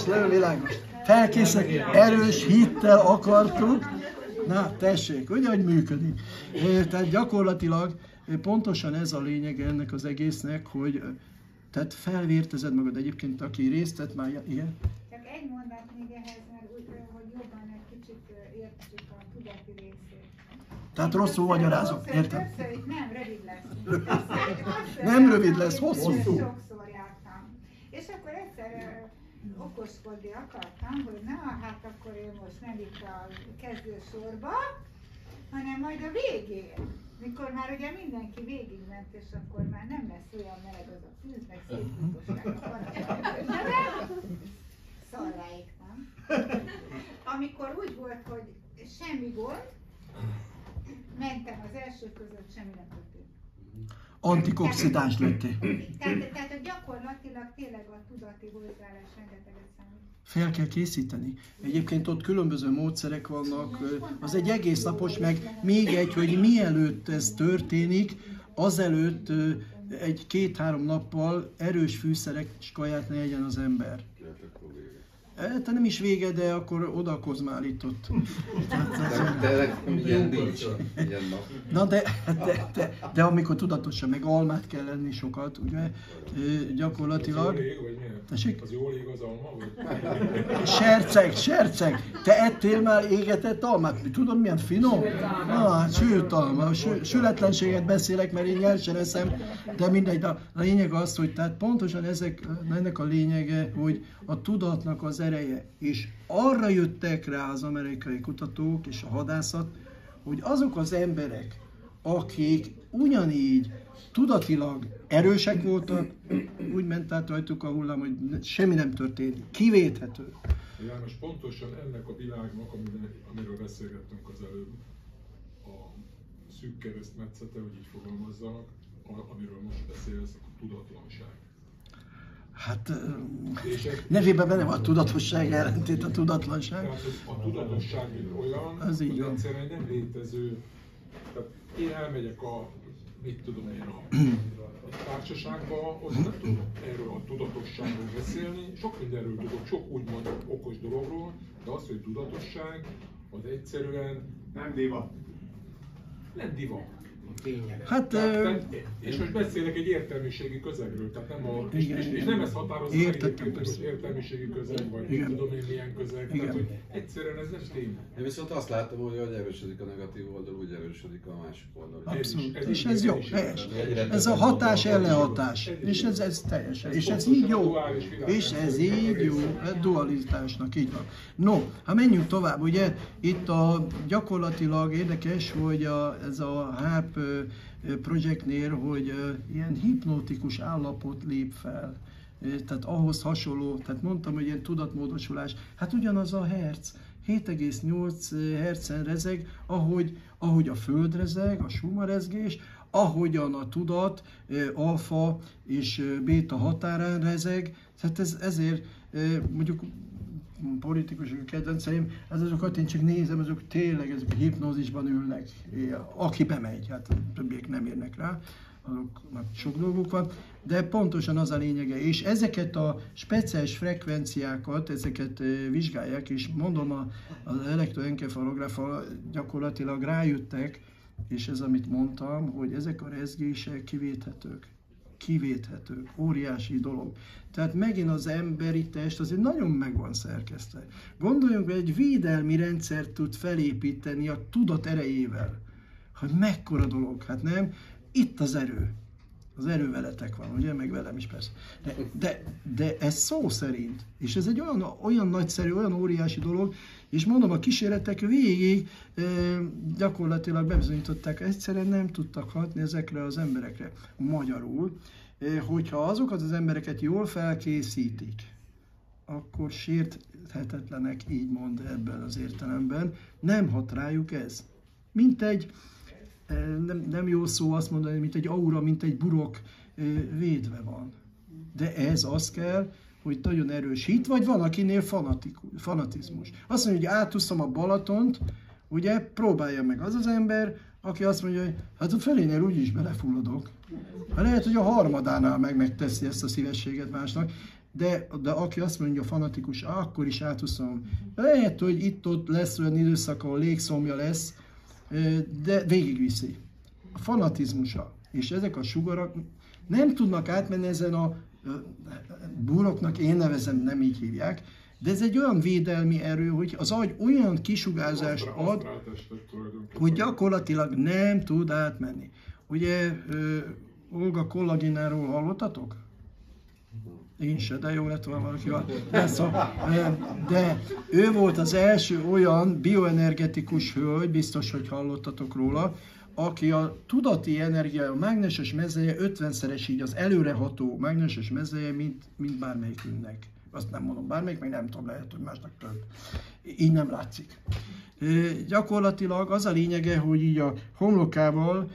Slő világos. Felkészek, erős hittel akartuk. Na, tessék, ugye, hogy működik. Eh, Tehát gyakorlatilag pontosan ez a lényeg ennek az egésznek, hogy eh, tehát felvértezed magad egyébként, aki részt vett már, igen? Csak egy mondat még ehhez, mert úgy, hogy jobban egy kicsit értsük. Tehát rosszul többször itt nem, rövid lesz. [LAUGHS] Nem rövid lesz, hosszú. Sokszor jártam. És akkor egyszer okoskodni akartam, hogy na, hát akkor én most nem itt a kezdő sorba, hanem majd a végén. Mikor már ugye mindenki végigment, és akkor már nem lesz olyan meleg az a tűz, meg. [LAUGHS] De nem, szarráig, [LAUGHS] nem? Amikor úgy volt, hogy semmi gond, mentem az első között, semmi nem történt. Antikoxidáns lettél. Tehát, tehát gyakorlatilag tényleg a tudati hozzáállás rengeteget számít. Fel kell készíteni. Egyébként ott különböző módszerek vannak, az egy egész napos, meg még egy, hogy mielőtt ez történik, azelőtt egy két-három nappal erős fűszerek és kaját ne egyen az ember. E, Te nem is vége, de akkor odakozz már itt ott. De, ilyen nincs, ilyen nap. Na de, de, de, de amikor tudatosan, meg almát kell lenni sokat, ugye, ö, Az jól gyakorlatilag. ég, vagy? Tessék? Az jól ég az alma, vagy? Serceg, serceg! Te ettél már égetett almát? Tudod milyen finom? Na, hát sült alma. Sü, sületlenséget beszélek, mert én nyersen eszem, de mindegy. De a lényeg az, hogy tehát pontosan ezek, ennek a lényege, hogy a tudatnak az ereje. És arra jöttek rá az amerikai kutatók és a hadászat, hogy azok az emberek, akik ugyanígy tudatilag erősek voltak, úgy ment át rajtuk a hullám, hogy semmi nem történt. Kivéthető. János, pontosan ennek a világnak, amiről beszélgettünk az előbb, a szűk keresztmetszete, hogy így fogalmazzanak, amiről most beszélsz, a tudatlanság. Hát nevében benne van a tudatosság ellentét a tudatlanság. tehát a tudatosság, mint olyan, Ez így az van. egyszerűen nem létező. Tehát én elmegyek a, mit tudom én, a egy társaságba, ott nem tudok erről a tudatosságról beszélni. Sok mindenről tudok, sok úgymond okos dologról, de az, hogy tudatosság, az egyszerűen Nem divat. nem divat. Tényleg. Hát Tehát, és most beszélek egy értelmiségi közegről, tehát nem a, és, Igen, és, és nem ez határozza meg egyébként, hogy értelmiségi közeg, vagy Igen. tudom én milyen közeg, Igen. tehát hogy egyszerűen ez nem tény. Én viszont azt látom, hogy ahogy erősödik a negatív oldal, úgy erősödik a másik oldal. Abszolút. ez És ez jó, helyes. Ez a hatás ellenhatás. És ez, ez teljesen. És ez így jó. És ez így jó. Ez dualitásnak így van. No, ha menjünk tovább, ugye itt a gyakorlatilag érdekes, hogy a, ez a ö, projektnél, hogy ilyen hipnotikus állapot lép fel. Tehát ahhoz hasonló, tehát mondtam, hogy ilyen tudatmódosulás, hát ugyanaz a herc, 7,8 hercen rezeg, ahogy, ahogy a föld rezeg, a suma rezgés, ahogyan a tudat alfa és béta határán rezeg, tehát ez, ezért mondjuk politikusok kedvenceim, ez azokat én csak nézem, azok tényleg ezek hipnózisban ülnek, aki bemegy, hát a többiek nem érnek rá, azoknak sok dolguk van, de pontosan az a lényege, és ezeket a speciális frekvenciákat, ezeket vizsgálják, és mondom, a, az elektroenkefalográfa gyakorlatilag rájöttek, és ez, amit mondtam, hogy ezek a rezgések kivéthetők kivéthetők, óriási dolog. Tehát megint az emberi test azért nagyon meg van szerkesztve. Gondoljunk, hogy egy védelmi rendszert tud felépíteni a tudat erejével. Hogy mekkora dolog, hát nem? Itt az erő. Az erő veletek van, ugye? Meg velem is persze. De, de, de ez szó szerint. És ez egy olyan, olyan nagyszerű, olyan óriási dolog, és mondom, a kísérletek végig e, gyakorlatilag bebizonyították, egyszerűen nem tudtak hatni ezekre az emberekre. Magyarul, e, hogyha azokat az embereket jól felkészítik, akkor sérthetetlenek, így mond ebben az értelemben, nem hat rájuk ez. Mint egy, nem, nem jó szó azt mondani, mint egy aura, mint egy burok védve van. De ez az kell, hogy nagyon erős hit, vagy van, akinél fanatikus, fanatizmus. Azt mondja, hogy átúszom a Balatont, ugye, próbálja meg az az ember, aki azt mondja, hogy hát a felénél úgyis belefulladok. Hát lehet, hogy a harmadánál meg megteszi ezt a szívességet másnak, de, de aki azt mondja fanatikus, akkor is átúszom. Lehet, hogy itt-ott lesz olyan időszak, ahol légszomja lesz, de végigviszi. A fanatizmusa. És ezek a sugarak nem tudnak átmenni ezen a buroknak, én nevezem, nem így hívják, de ez egy olyan védelmi erő, hogy az agy olyan kisugárzást ad, hogy gyakorlatilag nem tud átmenni. Ugye Olga Kollagináról hallottatok? Én se, de jó lett volna valaki. De, szóval, de ő volt az első olyan bioenergetikus hölgy, biztos, hogy hallottatok róla, aki a tudati energia, a mágneses mezeje 50-szeres így az előreható mágneses mezeje, mint, mint bármelyikünknek. Azt nem mondom bármelyik, meg nem tudom, lehet, hogy másnak több. Így nem látszik. Gyakorlatilag az a lényege, hogy így a homlokával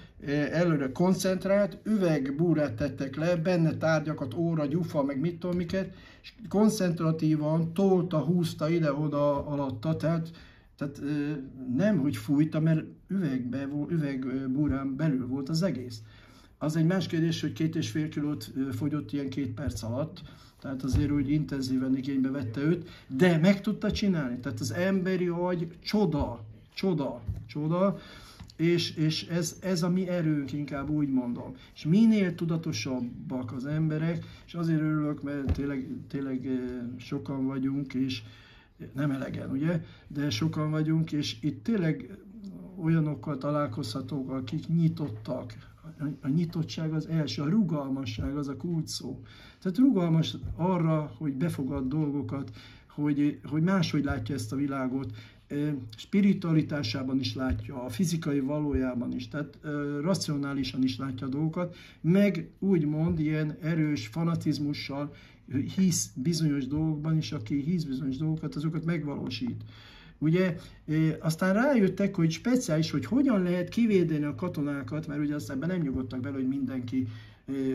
előre koncentrált, üvegbúrát tettek le, benne tárgyakat, óra, gyufa, meg mit tudom miket, és koncentratívan tolta, húzta ide-oda alatta, tehát tehát nem, hogy fújta, mert üvegbe, üvegbúrán belül volt az egész. Az egy más kérdés, hogy két és fél kilót fogyott ilyen két perc alatt, tehát azért úgy intenzíven igénybe vette őt, de meg tudta csinálni. Tehát az emberi agy csoda, csoda, csoda, és, és ez, ez a mi erőnk, inkább úgy mondom. És minél tudatosabbak az emberek, és azért örülök, mert tényleg, tényleg sokan vagyunk, és nem elegen, ugye? De sokan vagyunk, és itt tényleg olyanokkal találkozhatók, akik nyitottak. A nyitottság az első, a rugalmasság az a kulcs. Tehát rugalmas arra, hogy befogad dolgokat, hogy, hogy máshogy látja ezt a világot, spiritualitásában is látja, a fizikai valójában is, tehát racionálisan is látja a dolgokat, meg úgymond ilyen erős fanatizmussal hisz bizonyos dolgokban, és aki hisz bizonyos dolgokat, azokat megvalósít. Ugye aztán rájöttek, hogy speciális, hogy hogyan lehet kivédeni a katonákat, mert ugye aztán nem nyugodtak bele, hogy mindenki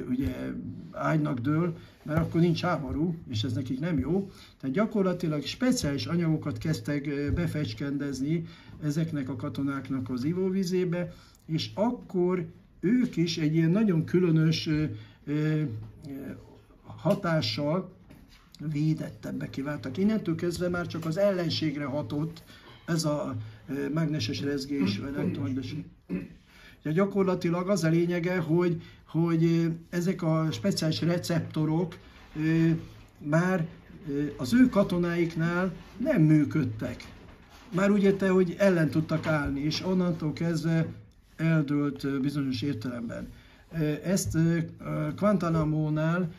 ugye ágynak dől, mert akkor nincs háború, és ez nekik nem jó. Tehát gyakorlatilag speciális anyagokat kezdtek befecskendezni ezeknek a katonáknak az ivóvizébe, és akkor ők is egy ilyen nagyon különös hatással védettebbek váltak. Innentől kezdve már csak az ellenségre hatott ez a mágneses rezgés, vagy de Ja, gyakorlatilag az a lényege, hogy, hogy ezek a speciális receptorok már az ő katonáiknál nem működtek. Már úgy érte, hogy ellen tudtak állni, és onnantól kezdve eldőlt bizonyos értelemben. Ezt Guantanamo-nál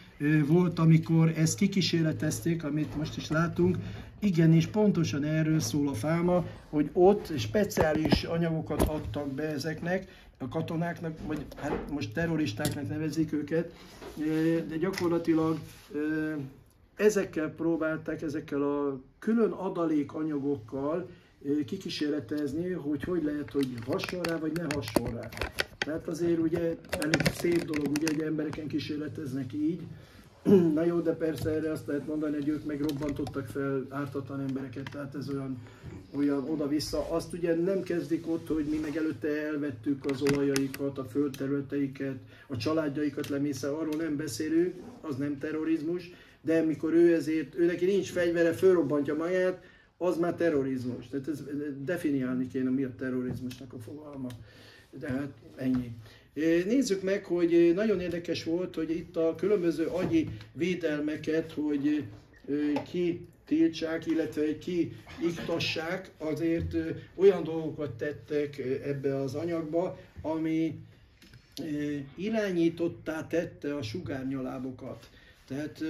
volt, amikor ezt kikísérletezték, amit most is látunk, igen, és pontosan erről szól a fáma, hogy ott speciális anyagokat adtak be ezeknek, a katonáknak, vagy hát most terroristáknak nevezik őket, de gyakorlatilag ezekkel próbálták, ezekkel a külön adalék anyagokkal kikísérletezni, hogy hogy lehet, hogy hasonl rá, vagy ne hasonl rá. Tehát azért ugye elég szép dolog, ugye, hogy embereken kísérleteznek így. [CLEARS THROAT] Na jó, de persze erre azt lehet mondani, hogy ők meg robbantottak fel ártatlan embereket, tehát ez olyan, olyan oda-vissza. Azt ugye nem kezdik ott, hogy mi meg előtte elvettük az olajaikat, a földterületeiket, a családjaikat lemészve, arról nem beszélünk, az nem terrorizmus, de mikor ő ezért, ő neki nincs fegyvere, fölrobbantja magát, az már terrorizmus. Tehát ez definiálni kéne, mi a terrorizmusnak a fogalma. De hát ennyi. Nézzük meg, hogy nagyon érdekes volt, hogy itt a különböző agyi védelmeket, hogy ki tiltsák, illetve ki iktassák, azért olyan dolgokat tettek ebbe az anyagba, ami irányítottá tette a sugárnyalábokat. Tehát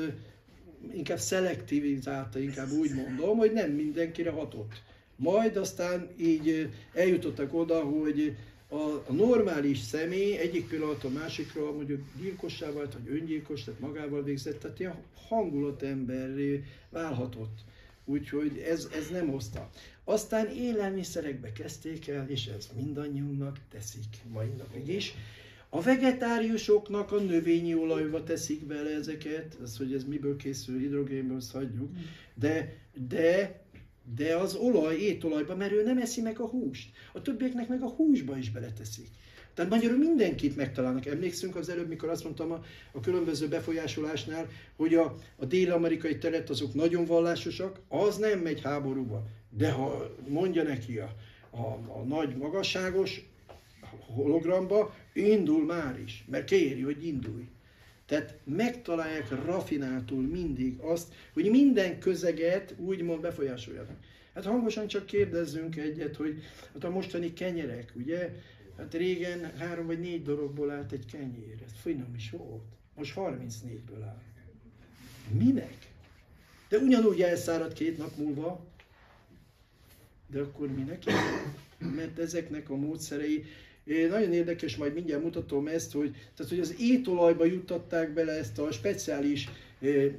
inkább szelektivizálta, inkább úgy mondom, hogy nem mindenkire hatott. Majd aztán így eljutottak oda, hogy a, normális személy egyik pillanat a másikra mondjuk gyilkossá vált, vagy öngyilkos, tehát magával végzett, tehát ilyen hangulatemberré válhatott. Úgyhogy ez, ez nem hozta. Aztán élelmiszerekbe kezdték el, és ez mindannyiunknak teszik mai napig is. A vegetáriusoknak a növényi olajba teszik bele ezeket, az, hogy ez miből készül, hidrogénből, azt de, de de az olaj, étolajba, mert ő nem eszi meg a húst. A többieknek meg a húsba is beleteszik. Tehát magyarul mindenkit megtalálnak. Emlékszünk az előbb, mikor azt mondtam a, a különböző befolyásolásnál, hogy a, a dél-amerikai terület azok nagyon vallásosak, az nem megy háborúba. De ha mondja neki a, a, a nagy magasságos hologramba, indul már is, mert kéri, hogy indulj. Tehát megtalálják rafináltul mindig azt, hogy minden közeget úgymond befolyásoljanak. Hát hangosan csak kérdezzünk egyet, hogy hát a mostani kenyerek, ugye, Hát régen három vagy négy darabból állt egy kenyér, ez finom is volt. Most 34-ből áll. Minek? De ugyanúgy elszárad két nap múlva, de akkor minek? Mert ezeknek a módszerei, nagyon érdekes, majd mindjárt mutatom ezt, hogy, tehát, hogy az étolajba juttatták bele ezt a speciális eh,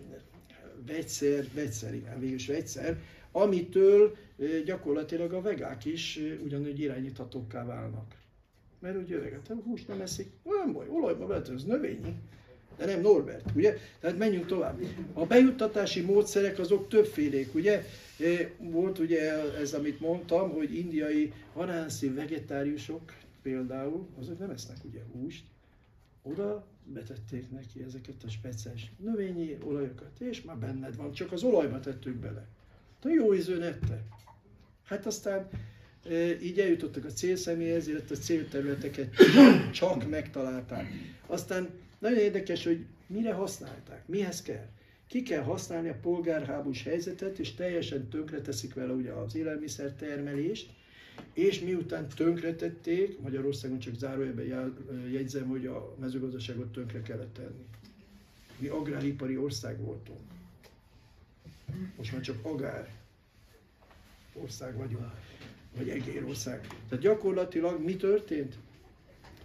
vegyszer, vegyszer, igen, végülis vegyszer, amitől eh, gyakorlatilag a vegák is ugyanúgy irányíthatókká válnak mert ugye öreget, a húst nem eszik, olyan baj, olajba ez növényi, de nem Norbert, ugye? Tehát menjünk tovább. A bejuttatási módszerek azok többfélék, ugye? Volt ugye ez, amit mondtam, hogy indiai haránszi vegetáriusok például, azok nem esznek ugye húst, oda betették neki ezeket a speciális növényi olajokat, és már benned van, csak az olajba tettük bele. De jó ízű nette. Hát aztán így eljutottak a célszemélyhez, illetve a célterületeket [COUGHS] csak megtalálták. Aztán nagyon érdekes, hogy mire használták, mihez kell. Ki kell használni a polgárháborús helyzetet, és teljesen tönkreteszik vele ugye az élelmiszer termelést, és miután tönkretették, Magyarországon csak zárójelben jegyzem, hogy a mezőgazdaságot tönkre kellett tenni. Mi agráripari ország voltunk. Most már csak agár ország vagyunk vagy Egérország. Tehát gyakorlatilag mi történt?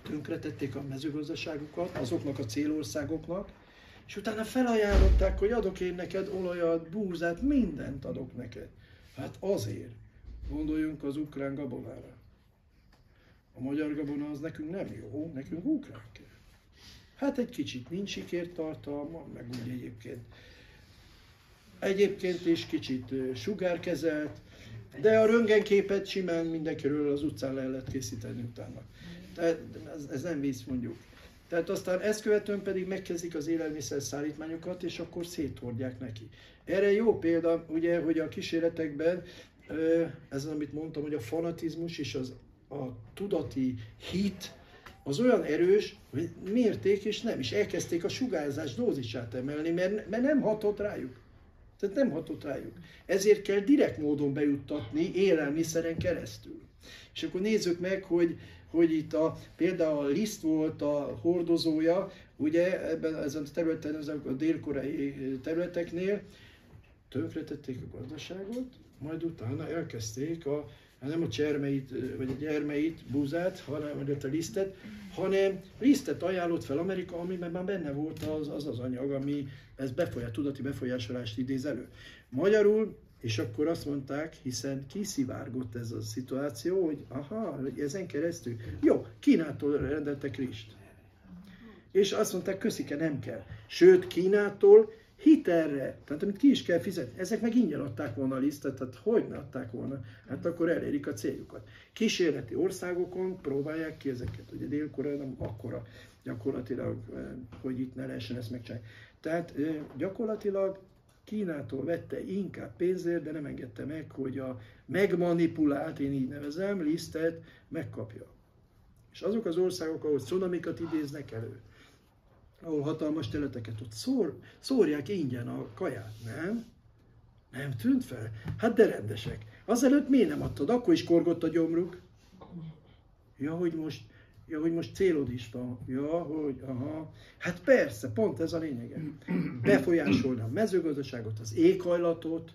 Tönkretették a mezőgazdaságukat azoknak a célországoknak, és utána felajánlották, hogy adok én neked olajat, búzát, mindent adok neked. Hát azért. Gondoljunk az ukrán gabonára. A magyar gabona az nekünk nem jó, nekünk ukrán kell. Hát egy kicsit nincs sikertartalma, meg úgy egyébként. Egyébként is kicsit sugárkezelt, de a röntgenképet simán mindenkiről az utcán le lehet készíteni utána. Tehát ez, ez nem víz mondjuk. Tehát aztán ezt követően pedig megkezdik az élelmiszer szállítmányokat, és akkor széthordják neki. Erre jó példa, ugye, hogy a kísérletekben, ez az, amit mondtam, hogy a fanatizmus és az, a tudati hit, az olyan erős, hogy mérték és nem is elkezdték a sugárzás dózisát emelni, mert, mert nem hatott rájuk. Tehát nem hatott rájuk. Ezért kell direkt módon bejuttatni élelmiszeren keresztül. És akkor nézzük meg, hogy, hogy itt a, például a liszt volt a hordozója, ugye ebben ezen a területen, a dél-koreai területeknél tönkretették a gazdaságot, majd utána elkezdték a, hát nem a csermeit, vagy a gyermeit, búzát, hanem a lisztet, hanem lisztet ajánlott fel Amerika, amiben már benne volt az az, az anyag, ami ez befolyás, tudati befolyásolást idéz elő. Magyarul, és akkor azt mondták, hiszen kiszivárgott ez a szituáció, hogy aha, ezen keresztül, jó, Kínától rendeltek rist. És azt mondták, köszike, nem kell. Sőt, Kínától hitelre, tehát amit ki is kell fizetni. Ezek meg ingyen adták volna a lisztet, tehát hogy ne adták volna? Hát akkor elérik a céljukat. Kísérleti országokon próbálják ki ezeket. Ugye Dél-Korea nem akkora gyakorlatilag, eh, hogy itt ne lehessen ezt megcsinálni. Tehát eh, gyakorlatilag Kínától vette inkább pénzért, de nem engedte meg, hogy a megmanipulált, én így nevezem, lisztet megkapja. És azok az országok, ahol cunamikat idéznek elő, ahol hatalmas területeket ott szór, szórják ingyen a kaját, nem? Nem tűnt fel? Hát de rendesek. Azelőtt miért nem adtad? Akkor is korgott a gyomruk. Ja, hogy most, ja, hogy most célod is van. Ja, hogy, aha. Hát persze, pont ez a lényege. Befolyásolni a mezőgazdaságot, az éghajlatot,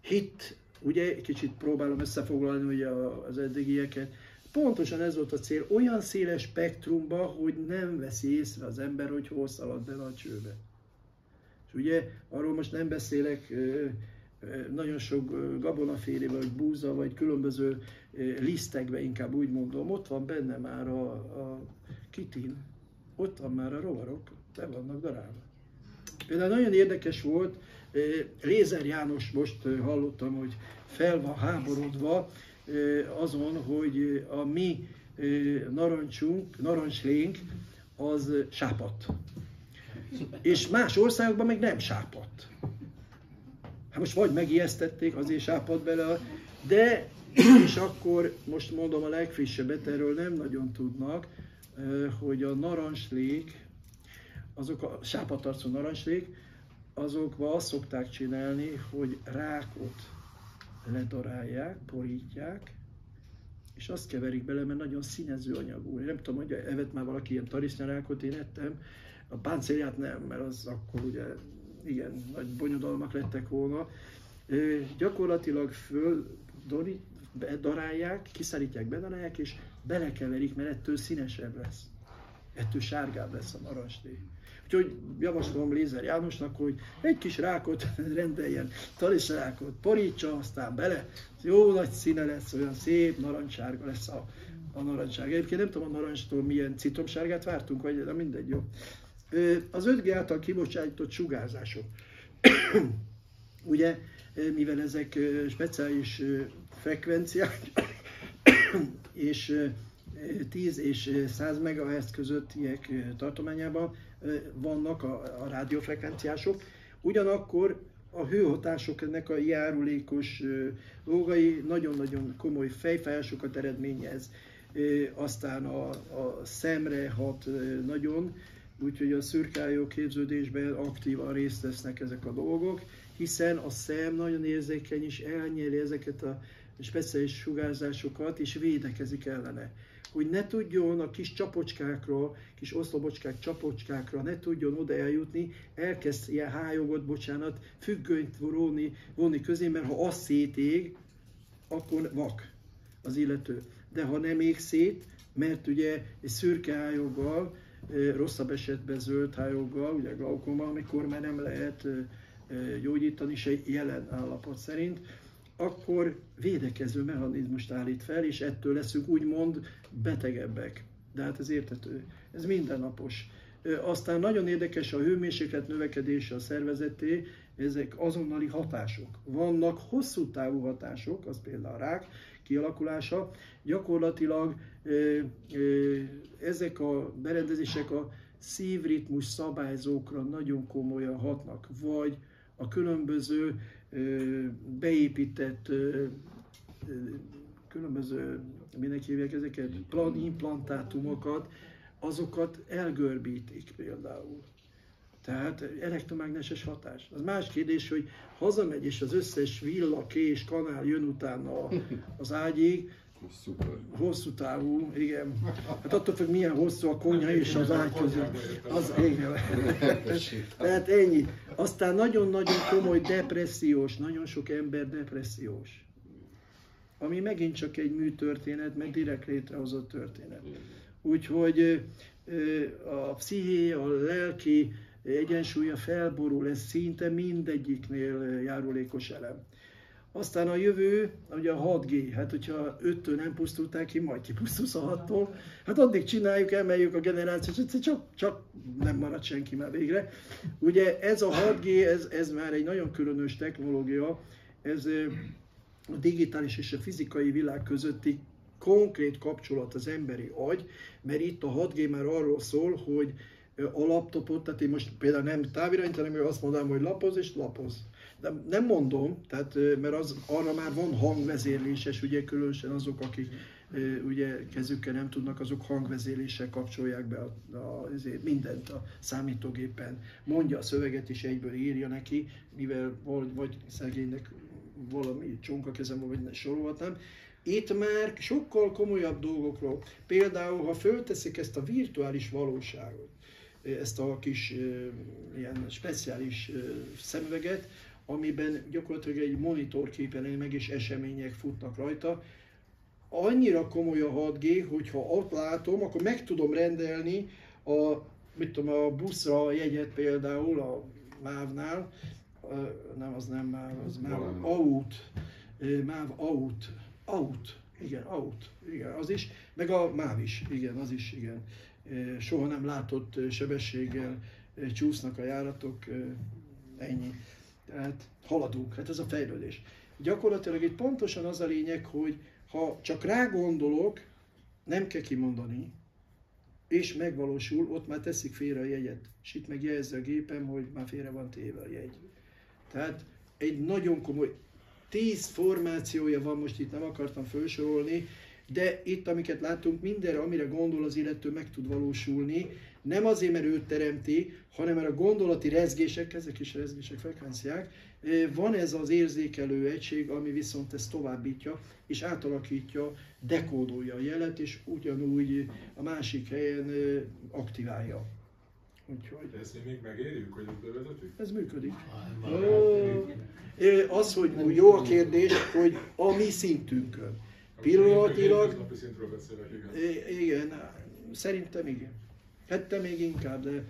hit, ugye, kicsit próbálom összefoglalni ugye az eddigieket, Pontosan ez volt a cél, olyan széles spektrumba, hogy nem veszi észre az ember, hogy hol szalad bele a csőbe. És ugye arról most nem beszélek, nagyon sok gabonaféle, vagy búza, vagy különböző lisztekbe, inkább úgy mondom, ott van benne már a, a kitin, ott van már a rovarok, be vannak darálva. Például nagyon érdekes volt, Lézer János most hallottam, hogy fel van háborodva, azon, hogy a mi narancsunk, narancslénk az sápadt. És más országokban meg nem sápadt. Hát most vagy megijesztették, azért sápadt bele, de és akkor most mondom a legfrissebbet, erről nem nagyon tudnak, hogy a narancslék, azok a sápadtarcú narancslék, azokba azt szokták csinálni, hogy rákot ledarálják, porítják, és azt keverik bele, mert nagyon színező anyagú. Én nem tudom, hogy evett már valaki ilyen tarisznyarákot, én ettem. A páncélját nem, mert az akkor ugye igen, nagy bonyodalmak lettek volna. Ö, gyakorlatilag föl dori, bedarálják, kiszárítják, bedarálják, és belekeverik, mert ettől színesebb lesz. Ettől sárgább lesz a narancsné. Úgyhogy javaslom Lézer Jánosnak, hogy egy kis rákot [LAUGHS] rendeljen, taliszrákot, porítsa, aztán bele, jó nagy színe lesz, olyan szép narancssárga lesz a, a narancssárga. Egyébként nem tudom a narancstól milyen citromsárgát vártunk, vagy de mindegy, jó. Az 5G által kibocsátott sugárzások. [COUGHS] Ugye, mivel ezek speciális frekvenciák, [COUGHS] és ö, 10 és 100 MHz közöttiek tartományában vannak a, a rádiófrekvenciások. Ugyanakkor a hőhatások ennek a járulékos dolgai nagyon-nagyon komoly fejfájásokat eredményez, aztán a, a szemre hat nagyon, úgyhogy a szürkályok képződésben aktívan részt vesznek ezek a dolgok, hiszen a szem nagyon érzékeny és elnyeri ezeket a speciális sugárzásokat, és védekezik ellene. Hogy ne tudjon a kis csapocskákra, kis oszlopocskák csapocskákra, ne tudjon oda eljutni, elkezd ilyen hályogot, bocsánat, függönyt vonni, vonni közé, mert ha az szétég, akkor vak az illető. De ha nem ég szét, mert ugye egy szürke hályoggal, eh, rosszabb esetben zöld hályoggal, ugye glaukoma, amikor már nem lehet eh, eh, gyógyítani se jelen állapot szerint, akkor védekező mechanizmust állít fel, és ettől leszünk úgymond betegebbek. De hát ez értető. Ez mindennapos. Aztán nagyon érdekes a hőmérséklet növekedése a szervezeté, ezek azonnali hatások. Vannak hosszú távú hatások, az például a rák kialakulása. Gyakorlatilag ezek a berendezések a szívritmus szabályzókra nagyon komolyan hatnak, vagy a különböző beépített különböző, minek hívják ezeket, plan implantátumokat, azokat elgörbítik például. Tehát elektromágneses hatás. Az más kérdés, hogy hazamegy és az összes villa, kés, kanál jön utána [LAUGHS] az ágyig, Szuper. hosszú távú, igen. Hát attól függ, milyen hosszú a konyha és az ágy között. Az, igen. [LAUGHS] Tehát ennyi. Aztán nagyon-nagyon komoly depressziós, nagyon sok ember depressziós. Ami megint csak egy műtörténet, meg direkt létrehozott történet. Úgyhogy a psziché, a lelki egyensúlya felborul, ez szinte mindegyiknél járulékos elem. Aztán a jövő, ugye a 6G, hát hogyha 5-től nem pusztulták ki, majd kipusztulsz a 6-tól, hát addig csináljuk, emeljük a generációt, csak, csak nem marad senki már végre. Ugye ez a 6G, ez, ez már egy nagyon különös technológia, ez a digitális és a fizikai világ közötti konkrét kapcsolat az emberi agy, mert itt a 6G már arról szól, hogy a laptopot, tehát én most például nem távirányít, hanem azt mondanám, hogy lapoz és lapoz. De nem mondom, tehát, mert az, arra már van hangvezérléses, ugye különösen azok, akik ugye kezükkel nem tudnak, azok hangvezérléssel kapcsolják be a, a, mindent a számítógépen. Mondja a szöveget is egyből írja neki, mivel vagy, vagy szegénynek valami csonka kezem, vagy ne sorolhatnám. Itt már sokkal komolyabb dolgokról, például ha fölteszik ezt a virtuális valóságot, ezt a kis ilyen speciális szemüveget, amiben gyakorlatilag egy monitor képen meg, és események futnak rajta. Annyira komoly a 6G, hogy ha ott látom, akkor meg tudom rendelni a, mit tudom, a buszra jegyet például a MÁV-nál, nem, az nem MÁV, az MÁV. AUT, MÁV AUT, AUT, igen, AUT, igen, az is, meg a MÁV is, igen, az is, igen. Soha nem látott sebességgel csúsznak a járatok, ennyi. Tehát haladunk, hát ez a fejlődés. Gyakorlatilag itt pontosan az a lényeg, hogy ha csak rá gondolok, nem kell kimondani, és megvalósul, ott már teszik félre a jegyet. És itt meg a gépem, hogy már félre van téve a jegy. Tehát egy nagyon komoly, tíz formációja van, most itt nem akartam felsorolni, de itt, amiket látunk, mindenre, amire gondol az illető, meg tud valósulni. Nem azért, mert őt teremti, hanem mert a gondolati rezgések, ezek is rezgések, frekvenciák, van ez az érzékelő egység, ami viszont ezt továbbítja, és átalakítja, dekódolja a jelet, és ugyanúgy a másik helyen aktiválja. Úgyhogy... Ezt még megérjük, hogy ezt bevezetjük? Ez működik. Az, hogy jó a kérdés, hogy a mi szintünkön. Pillanatilag... Igen, szerintem igen. Hát te még inkább, de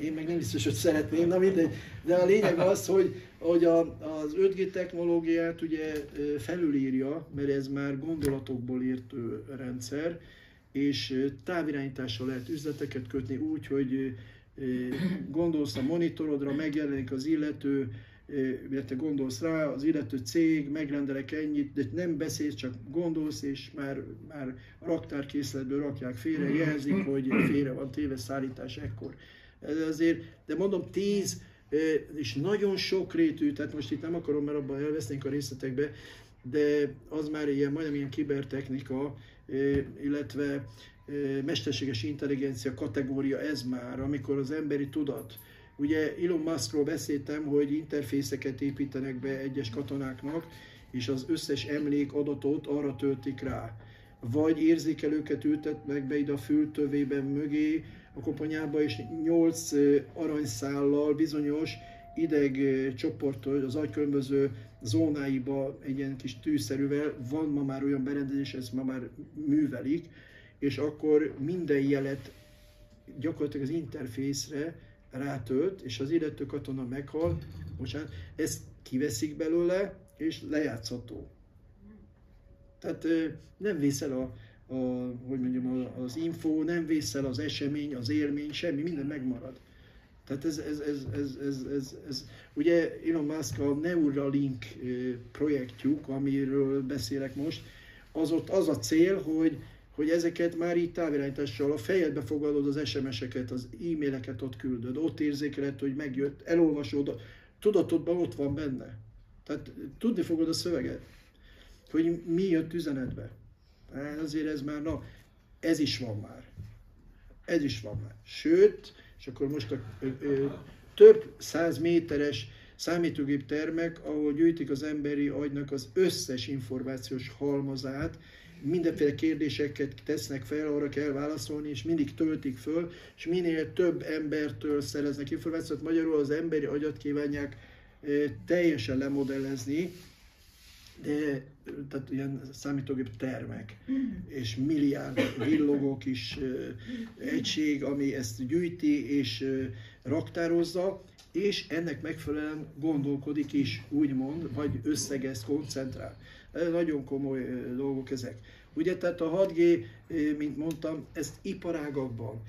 én meg nem biztos, hogy szeretném, na mindegy. De a lényeg az, hogy, hogy a, az 5G technológiát ugye felülírja, mert ez már gondolatokból írt rendszer, és távirányítással lehet üzleteket kötni úgy, hogy gondolsz a monitorodra, megjelenik az illető, illetve gondolsz rá, az illető cég, megrendelek ennyit, de nem beszélsz, csak gondolsz, és már, már raktárkészletből rakják félre, jelzik, hogy félre van téve szállítás ekkor. Ez azért, de mondom, tíz, és nagyon sok rétű, tehát most itt nem akarom, mert abban elvesznénk a részletekbe, de az már ilyen, majdnem ilyen kibertechnika, illetve mesterséges intelligencia kategória ez már, amikor az emberi tudat, Ugye Elon Muskról beszéltem, hogy interfészeket építenek be egyes katonáknak, és az összes emlék adatot arra töltik rá. Vagy érzékelőket ültetnek be ide a fültövében mögé, a koponyába, és nyolc aranyszállal bizonyos ideg csoportól, az agy különböző zónáiba egy ilyen kis tűszerűvel, van ma már olyan berendezés, ezt ma már művelik, és akkor minden jelet gyakorlatilag az interfészre rátölt, és az illető katona meghal, bocsánat, ezt kiveszik belőle, és lejátszható. Tehát nem vészel a, a, hogy mondjam, az info, nem vészel az esemény, az élmény, semmi, minden megmarad. Tehát ez, ez, ez, ez, ez, ez, ez, ugye Elon Musk a Neuralink projektjük, amiről beszélek most, az ott az a cél, hogy hogy ezeket már így távirányítással a fejedbe fogadod az SMS-eket, az e-maileket ott küldöd, ott érzékeled, hogy megjött, elolvasod, tudatodban ott van benne. Tehát tudni fogod a szöveget, hogy mi jött üzenetbe. Hát azért ez már, na, ez is van már. Ez is van már. Sőt, és akkor most a ö, ö, több száz méteres számítógép termek, ahol gyűjtik az emberi agynak az összes információs halmazát, mindenféle kérdéseket tesznek fel, arra kell válaszolni, és mindig töltik föl, és minél több embertől szereznek információt. Magyarul az emberi agyat kívánják teljesen lemodellezni, de tehát ilyen számítógép termek, és milliárd villogó kis egység, ami ezt gyűjti és raktározza, és ennek megfelelően gondolkodik is, úgymond, vagy összegez, koncentrál. Nagyon komoly dolgok ezek. Ugye, tehát a 6G, mint mondtam, ezt iparágakban,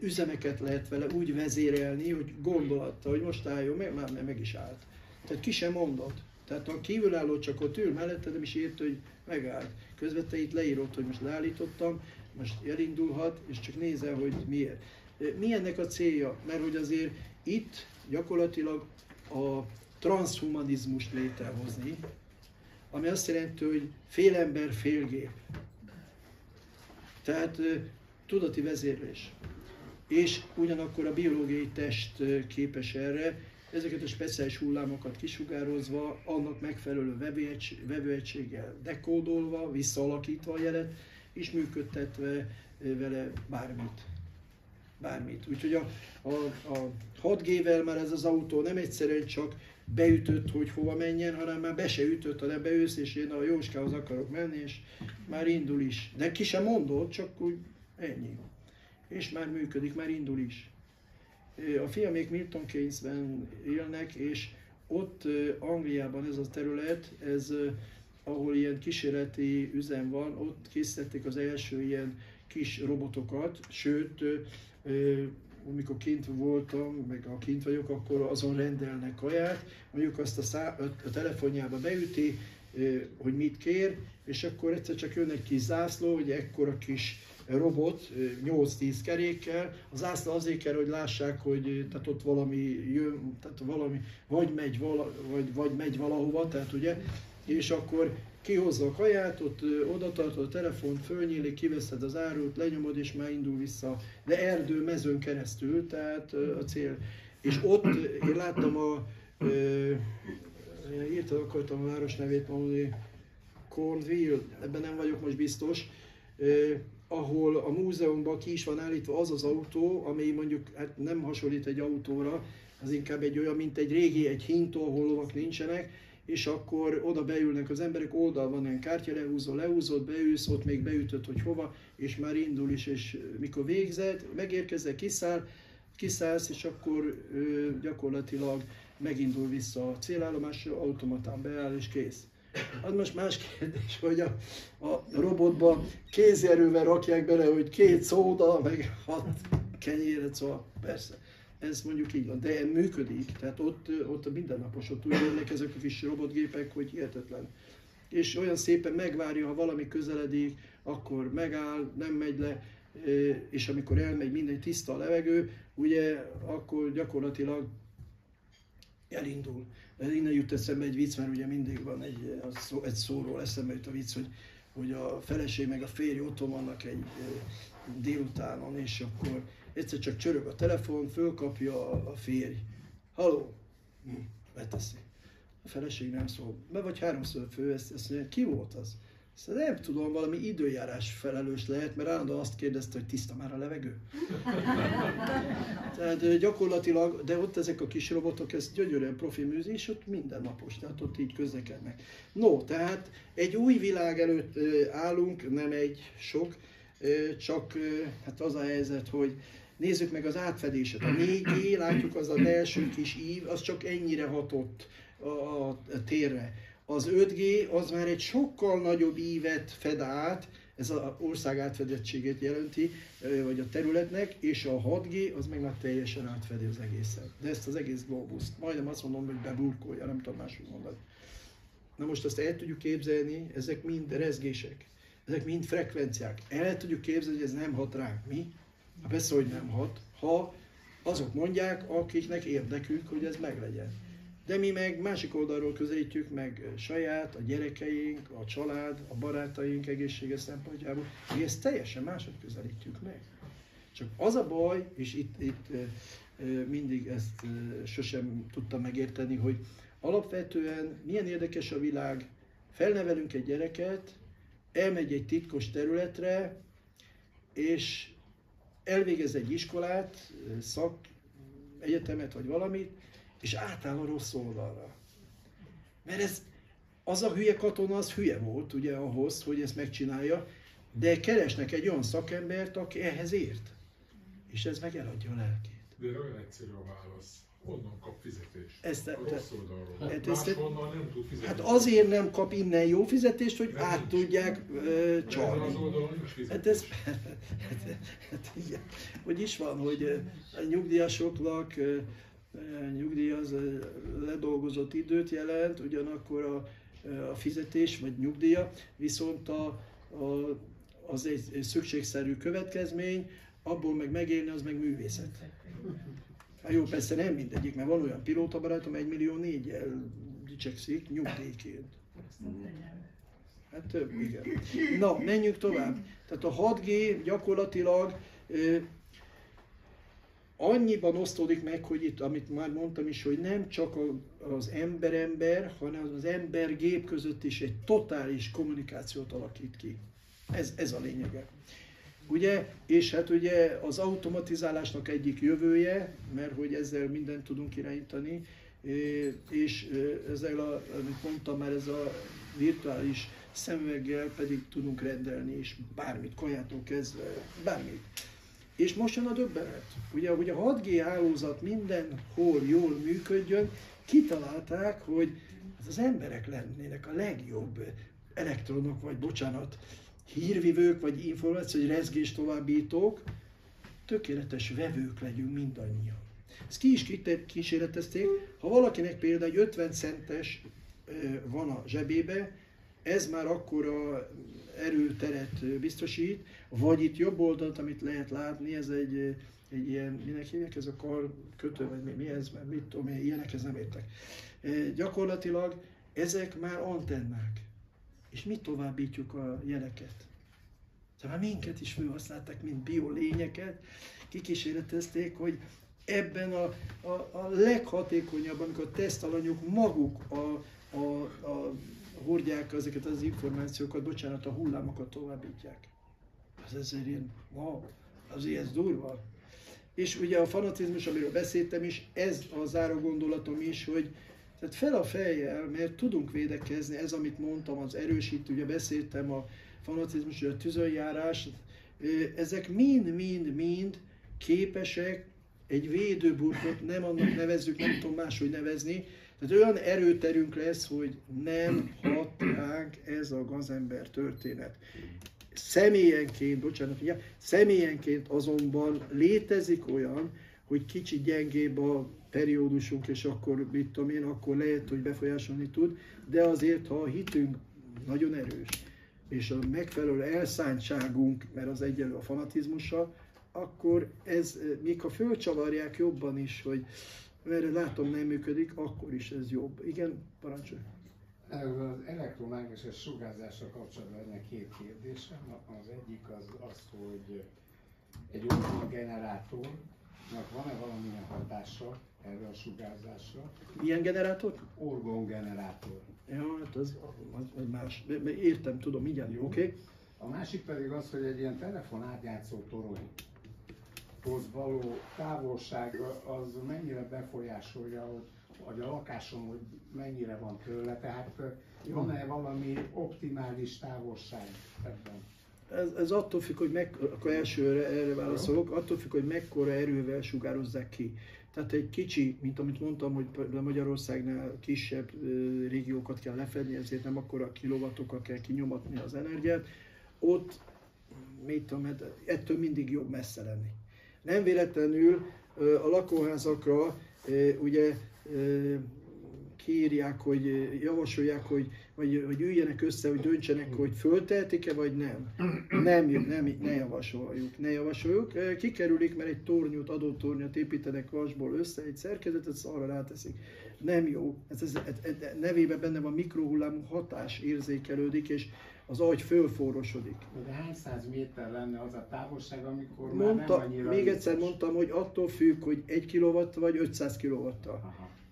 üzemeket lehet vele úgy vezérelni, hogy gondolatta, hogy most álljon meg, már meg is állt. Tehát ki sem mondott. Tehát a kívülálló csak ott ül mellette, nem is írt, hogy megállt. Közben te itt leírod, hogy most leállítottam, most elindulhat, és csak nézel, hogy miért. Mi ennek a célja? Mert hogy azért itt gyakorlatilag a transhumanizmust létrehozni, ami azt jelenti, hogy fél ember, fél gép. Tehát tudati vezérlés. És ugyanakkor a biológiai test képes erre, ezeket a speciális hullámokat kisugározva, annak megfelelő vevőegységgel dekódolva, visszaalakítva a jelet, és működtetve vele bármit. Bármit. Úgyhogy a, a, a 6G-vel már ez az autó nem egyszerűen csak beütött, hogy hova menjen, hanem már be se ütött, hanem beülsz, és én a Jóskához akarok menni, és már indul is. De ki sem mondott, csak úgy ennyi. És már működik, már indul is. A fiamék Milton Keynesben élnek, és ott Angliában ez a terület, ez ahol ilyen kísérleti üzem van, ott készítették az első ilyen kis robotokat, sőt, amikor kint voltam, meg ha kint vagyok, akkor azon rendelnek kaját, mondjuk azt a, szá- a telefonjába beüti, hogy mit kér, és akkor egyszer csak jön egy kis zászló, hogy ekkora kis robot, ö, 8-10 kerékkel. Az zászló azért kell, hogy lássák, hogy tehát ott valami jön, tehát valami, vagy megy, vala, vagy, vagy megy valahova, tehát ugye, és akkor kihozza a kaját, ott ö, oda tartod a telefont, fölnyílik, kiveszed az árut, lenyomod, és már indul vissza. De erdő, mezőn keresztül, tehát ö, a cél. És ott ö, én láttam a, ö, írtam, akartam a város nevét mondani, Cornwall, ebben nem vagyok most biztos, eh, ahol a múzeumban ki is van állítva az az autó, ami mondjuk hát nem hasonlít egy autóra, az inkább egy olyan, mint egy régi, egy hintó, ahol lovak nincsenek, és akkor oda beülnek az emberek, oldal van ilyen kártya, lehúzol, lehúzod, beülsz, ott még beütött, hogy hova, és már indul is, és mikor végzed, megérkezel, kiszáll, kiszállsz, és akkor ö, gyakorlatilag megindul vissza a célállomásra, automatán beáll, és kész. Az most más kérdés, hogy a, a robotba kézerővel rakják bele, hogy két szóda, meg hat kenyéret, szóval persze. Ez mondjuk így van, de működik, tehát ott, ott a mindennapos, ott úgy jönnek ezek a kis robotgépek, hogy hihetetlen. És olyan szépen megvárja, ha valami közeledik, akkor megáll, nem megy le, és amikor elmegy minden tiszta a levegő, ugye akkor gyakorlatilag elindul. Ez innen jut eszembe egy vicc, mert ugye mindig van egy, szó, egy szóról eszembe jut a vicc, hogy, hogy a feleség meg a férj otthon vannak egy délutánon, és akkor egyszer csak csörög a telefon, fölkapja a, férj. Haló? Hm. A feleség nem szól. Be vagy háromszor fő, ezt, ezt mondja, ki volt az? Szóval nem tudom, valami időjárás felelős lehet, mert állandóan azt kérdezte, hogy tiszta már a levegő. tehát gyakorlatilag, de ott ezek a kis robotok, ez gyönyörűen profi műzi, és ott mindennapos, tehát ott így közlekednek. No, tehát egy új világ előtt állunk, nem egy sok, csak hát az a helyzet, hogy nézzük meg az átfedéset. A 4G, látjuk az az első kis ív, az csak ennyire hatott a, a térre. Az 5G az már egy sokkal nagyobb ívet fed át, ez az ország átfedettségét jelenti, vagy a területnek, és a 6G az meg már teljesen átfedi az egészet. De ezt az egész globuszt, majdnem azt mondom, hogy beburkolja, nem tudom máshogy mondani. Na most azt el tudjuk képzelni, ezek mind rezgések, ezek mind frekvenciák. El tudjuk képzelni, hogy ez nem hat ránk. Mi? Hát persze, hogy nem hat, ha azok mondják, akiknek érdekük, hogy ez meglegyen. De mi meg másik oldalról közelítjük meg saját, a gyerekeink, a család, a barátaink egészsége szempontjából, mi ezt teljesen máshogy közelítjük meg. Csak az a baj, és itt, itt mindig ezt sosem tudtam megérteni, hogy alapvetően milyen érdekes a világ, felnevelünk egy gyereket, elmegy egy titkos területre, és elvégez egy iskolát, szak, egyetemet vagy valamit, és átáll a rossz oldalra. Mert ez, az a hülye katona, az hülye volt ugye ahhoz, hogy ezt megcsinálja, de keresnek egy olyan szakembert, aki ehhez ért. És ez meg eladja a lelkét. De olyan egyszerű a válasz. Honnan kap fizetést? Ezt, a rossz oldalról. Hát Hát Máshonnan nem tud fizetni. Hát azért nem kap innen jó fizetést, hogy Mert át nincs. tudják ö, az csalni. oldalon nincs fizetés. Hát ez, hát, hát igen. Hogy is van, hogy a nyugdíjasoknak nyugdíj az ledolgozott időt jelent, ugyanakkor a, a fizetés vagy nyugdíja, viszont a, a, az egy szükségszerű következmény, abból meg megélni, az meg művészet. Hát jó, persze nem mindegyik, mert van olyan pilótabarátom, egy millió négyel dicsekszik nyugdíjként. Hát több, igen. Na, menjünk tovább. Tehát a 6G gyakorlatilag ö, annyiban osztódik meg, hogy itt, amit már mondtam is, hogy nem csak az ember-ember, hanem az ember-gép között is egy totális kommunikációt alakít ki. Ez, ez a lényege. Ugye, és hát ugye az automatizálásnak egyik jövője, mert hogy ezzel mindent tudunk irányítani, és ezzel, a, amit mondtam már, ez a virtuális szemüveggel pedig tudunk rendelni is bármit, kajától kezdve, bármit. És most jön a döbbenet. Ugye, hogy a 6G hálózat mindenhol jól működjön, kitalálták, hogy az emberek lennének a legjobb elektronok, vagy bocsánat, hírvivők, vagy információ, vagy rezgés továbbítók, tökéletes vevők legyünk mindannyian. Ezt ki is kísérletezték, ha valakinek például egy 50 centes van a zsebébe, ez már akkora erőteret biztosít, vagy itt jobb oldalt, amit lehet látni, ez egy, egy ilyen, minek hívják, ez a kar kötő, vagy mi, mi ez, mit tudom én, ilyenekhez nem értek. Gyakorlatilag ezek már antennák. És mi továbbítjuk a jeleket? Tehát minket is felhasználták, mint biolényeket, kikísérletezték, hogy ebben a, a, a leghatékonyabb, amikor a tesztalanyok maguk a, a, a hordják ezeket az információkat, bocsánat, a hullámokat továbbítják. Az ezért ilyen, wow, az ilyen durva. És ugye a fanatizmus, amiről beszéltem is, ez a záró gondolatom is, hogy tehát fel a fejjel, mert tudunk védekezni, ez amit mondtam, az erősítő, ugye beszéltem a fanatizmus, a tüzönjárás, ezek mind-mind-mind képesek egy védőburkot, nem annak nevezzük, nem tudom máshogy nevezni, tehát olyan erőterünk lesz, hogy nem hat ránk ez a gazember történet. Személyenként, bocsánat, ugye, személyenként azonban létezik olyan, hogy kicsit gyengébb a periódusunk, és akkor, mit tudom én, akkor lehet, hogy befolyásolni tud, de azért, ha a hitünk nagyon erős, és a megfelelő elszántságunk, mert az egyenlő a fanatizmussal, akkor ez, még ha fölcsavarják jobban is, hogy erre látom nem működik, akkor is ez jobb. Igen, parancsolj. Az elektromágneses sugárzással kapcsolatban lenne két kérdésem. Az egyik az az, hogy egy olyan generátornak van-e valamilyen hatása erre a sugárzásra? Milyen generátor? Orgongenerátor. Ja, hát az, az, az más. Értem, tudom, igen, oké. Okay. A másik pedig az, hogy egy ilyen telefon átjátszó torony való távolság az mennyire befolyásolja, hogy, hogy a lakásom hogy mennyire van tőle, tehát van-e valami optimális távolság ebben? Ez, ez attól függ, hogy meg, akkor elsőre erre válaszolok, attól függ, hogy mekkora erővel sugározzák ki. Tehát egy kicsi, mint amit mondtam, hogy Magyarországnál kisebb régiókat kell lefedni, ezért nem akkora kilovatokkal kell kinyomatni az energiát, ott mit tudom, ettől mindig jobb messze lenni. Nem véletlenül a lakóházakra ugye kiírják, hogy javasolják, hogy, vagy, hogy üljenek össze, hogy döntsenek, hogy föltehetik-e, vagy nem. Nem, nem, ne javasoljuk, ne javasoljuk. Kikerülik, mert egy tornyot, adott tornyot építenek vasból össze, egy szerkezetet, arra ráteszik. Nem jó. Ez, ez, ez, ez nevében benne van mikrohullámú hatás érzékelődik, és az agy fölforrosodik. De hány száz méter lenne az a távolság, amikor Mondta, már nem annyira Még egyszer mondtam, hogy attól függ, hogy 1 kW vagy 500 kw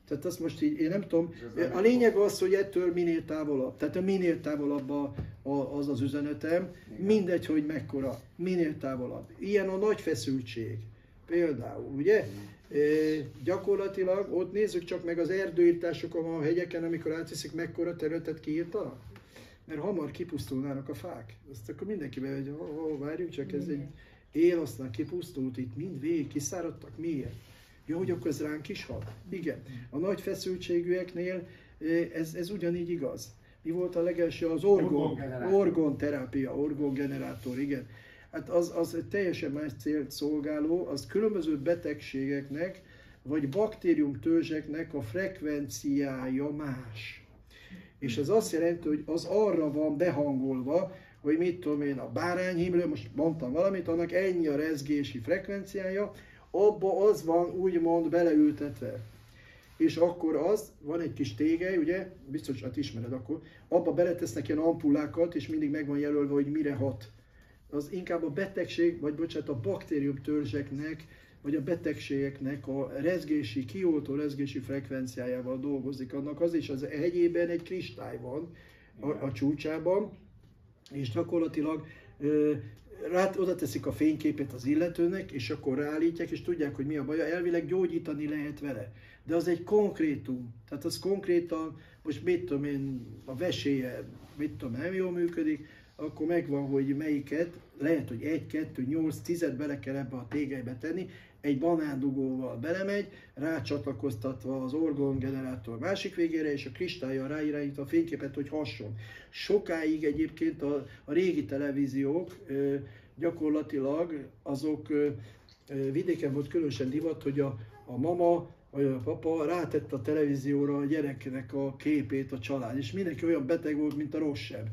Tehát azt most így, én nem tudom. A lényeg az, hogy ettől minél távolabb. Tehát a minél távolabb a, a, az az üzenetem. Igen. Mindegy, hogy mekkora. Minél távolabb. Ilyen a nagy feszültség. Például, ugye? E, gyakorlatilag ott nézzük csak meg az erdőírtásokon a hegyeken, amikor átviszik, mekkora területet kiírtanak mert hamar kipusztulnának a fák. Azt akkor mindenki be, hogy oh, oh, várjunk csak, ez egy él, aztán kipusztult, itt mind végig kiszáradtak, miért? Ja, hogy akkor ez ránk is hat? Igen. A nagy feszültségűeknél ez, ez ugyanígy igaz. Mi volt a legelső? Az orgon, orgon terápia, orgon generátor, igen. Hát az, az teljesen más célt szolgáló, az különböző betegségeknek, vagy baktérium törzseknek a frekvenciája más. És ez azt jelenti, hogy az arra van behangolva, hogy mit tudom én, a bárányhímről, most mondtam valamit, annak ennyi a rezgési frekvenciája, abba az van úgymond beleültetve. És akkor az, van egy kis tége, ugye, biztos, hát ismered akkor, abba beletesznek ilyen ampullákat, és mindig meg van jelölve, hogy mire hat. Az inkább a betegség, vagy bocsánat, a baktérium törzseknek vagy a betegségeknek a rezgési, kioltó rezgési frekvenciájával dolgozik. Annak az is az hegyében egy kristály van a, a csúcsában, és gyakorlatilag rá, oda teszik a fényképet az illetőnek, és akkor ráállítják, és tudják, hogy mi a baja. Elvileg gyógyítani lehet vele. De az egy konkrétum. Tehát az konkrétan, most mit tudom én, a veséje, mit tudom, nem jól működik, akkor megvan, hogy melyiket, lehet, hogy egy, kettő, nyolc, tizet bele kell ebbe a tégelybe tenni, egy banándugóval belemegy, rácsatlakoztatva az orgon generátor másik végére, és a kristálya ráirányítva a fényképet, hogy hasson. Sokáig egyébként a, a régi televíziók ö, gyakorlatilag azok ö, vidéken volt különösen divat, hogy a, a mama hogy a papa rátette a televízióra a gyereknek a képét a család, és mindenki olyan beteg volt, mint a rosszabb.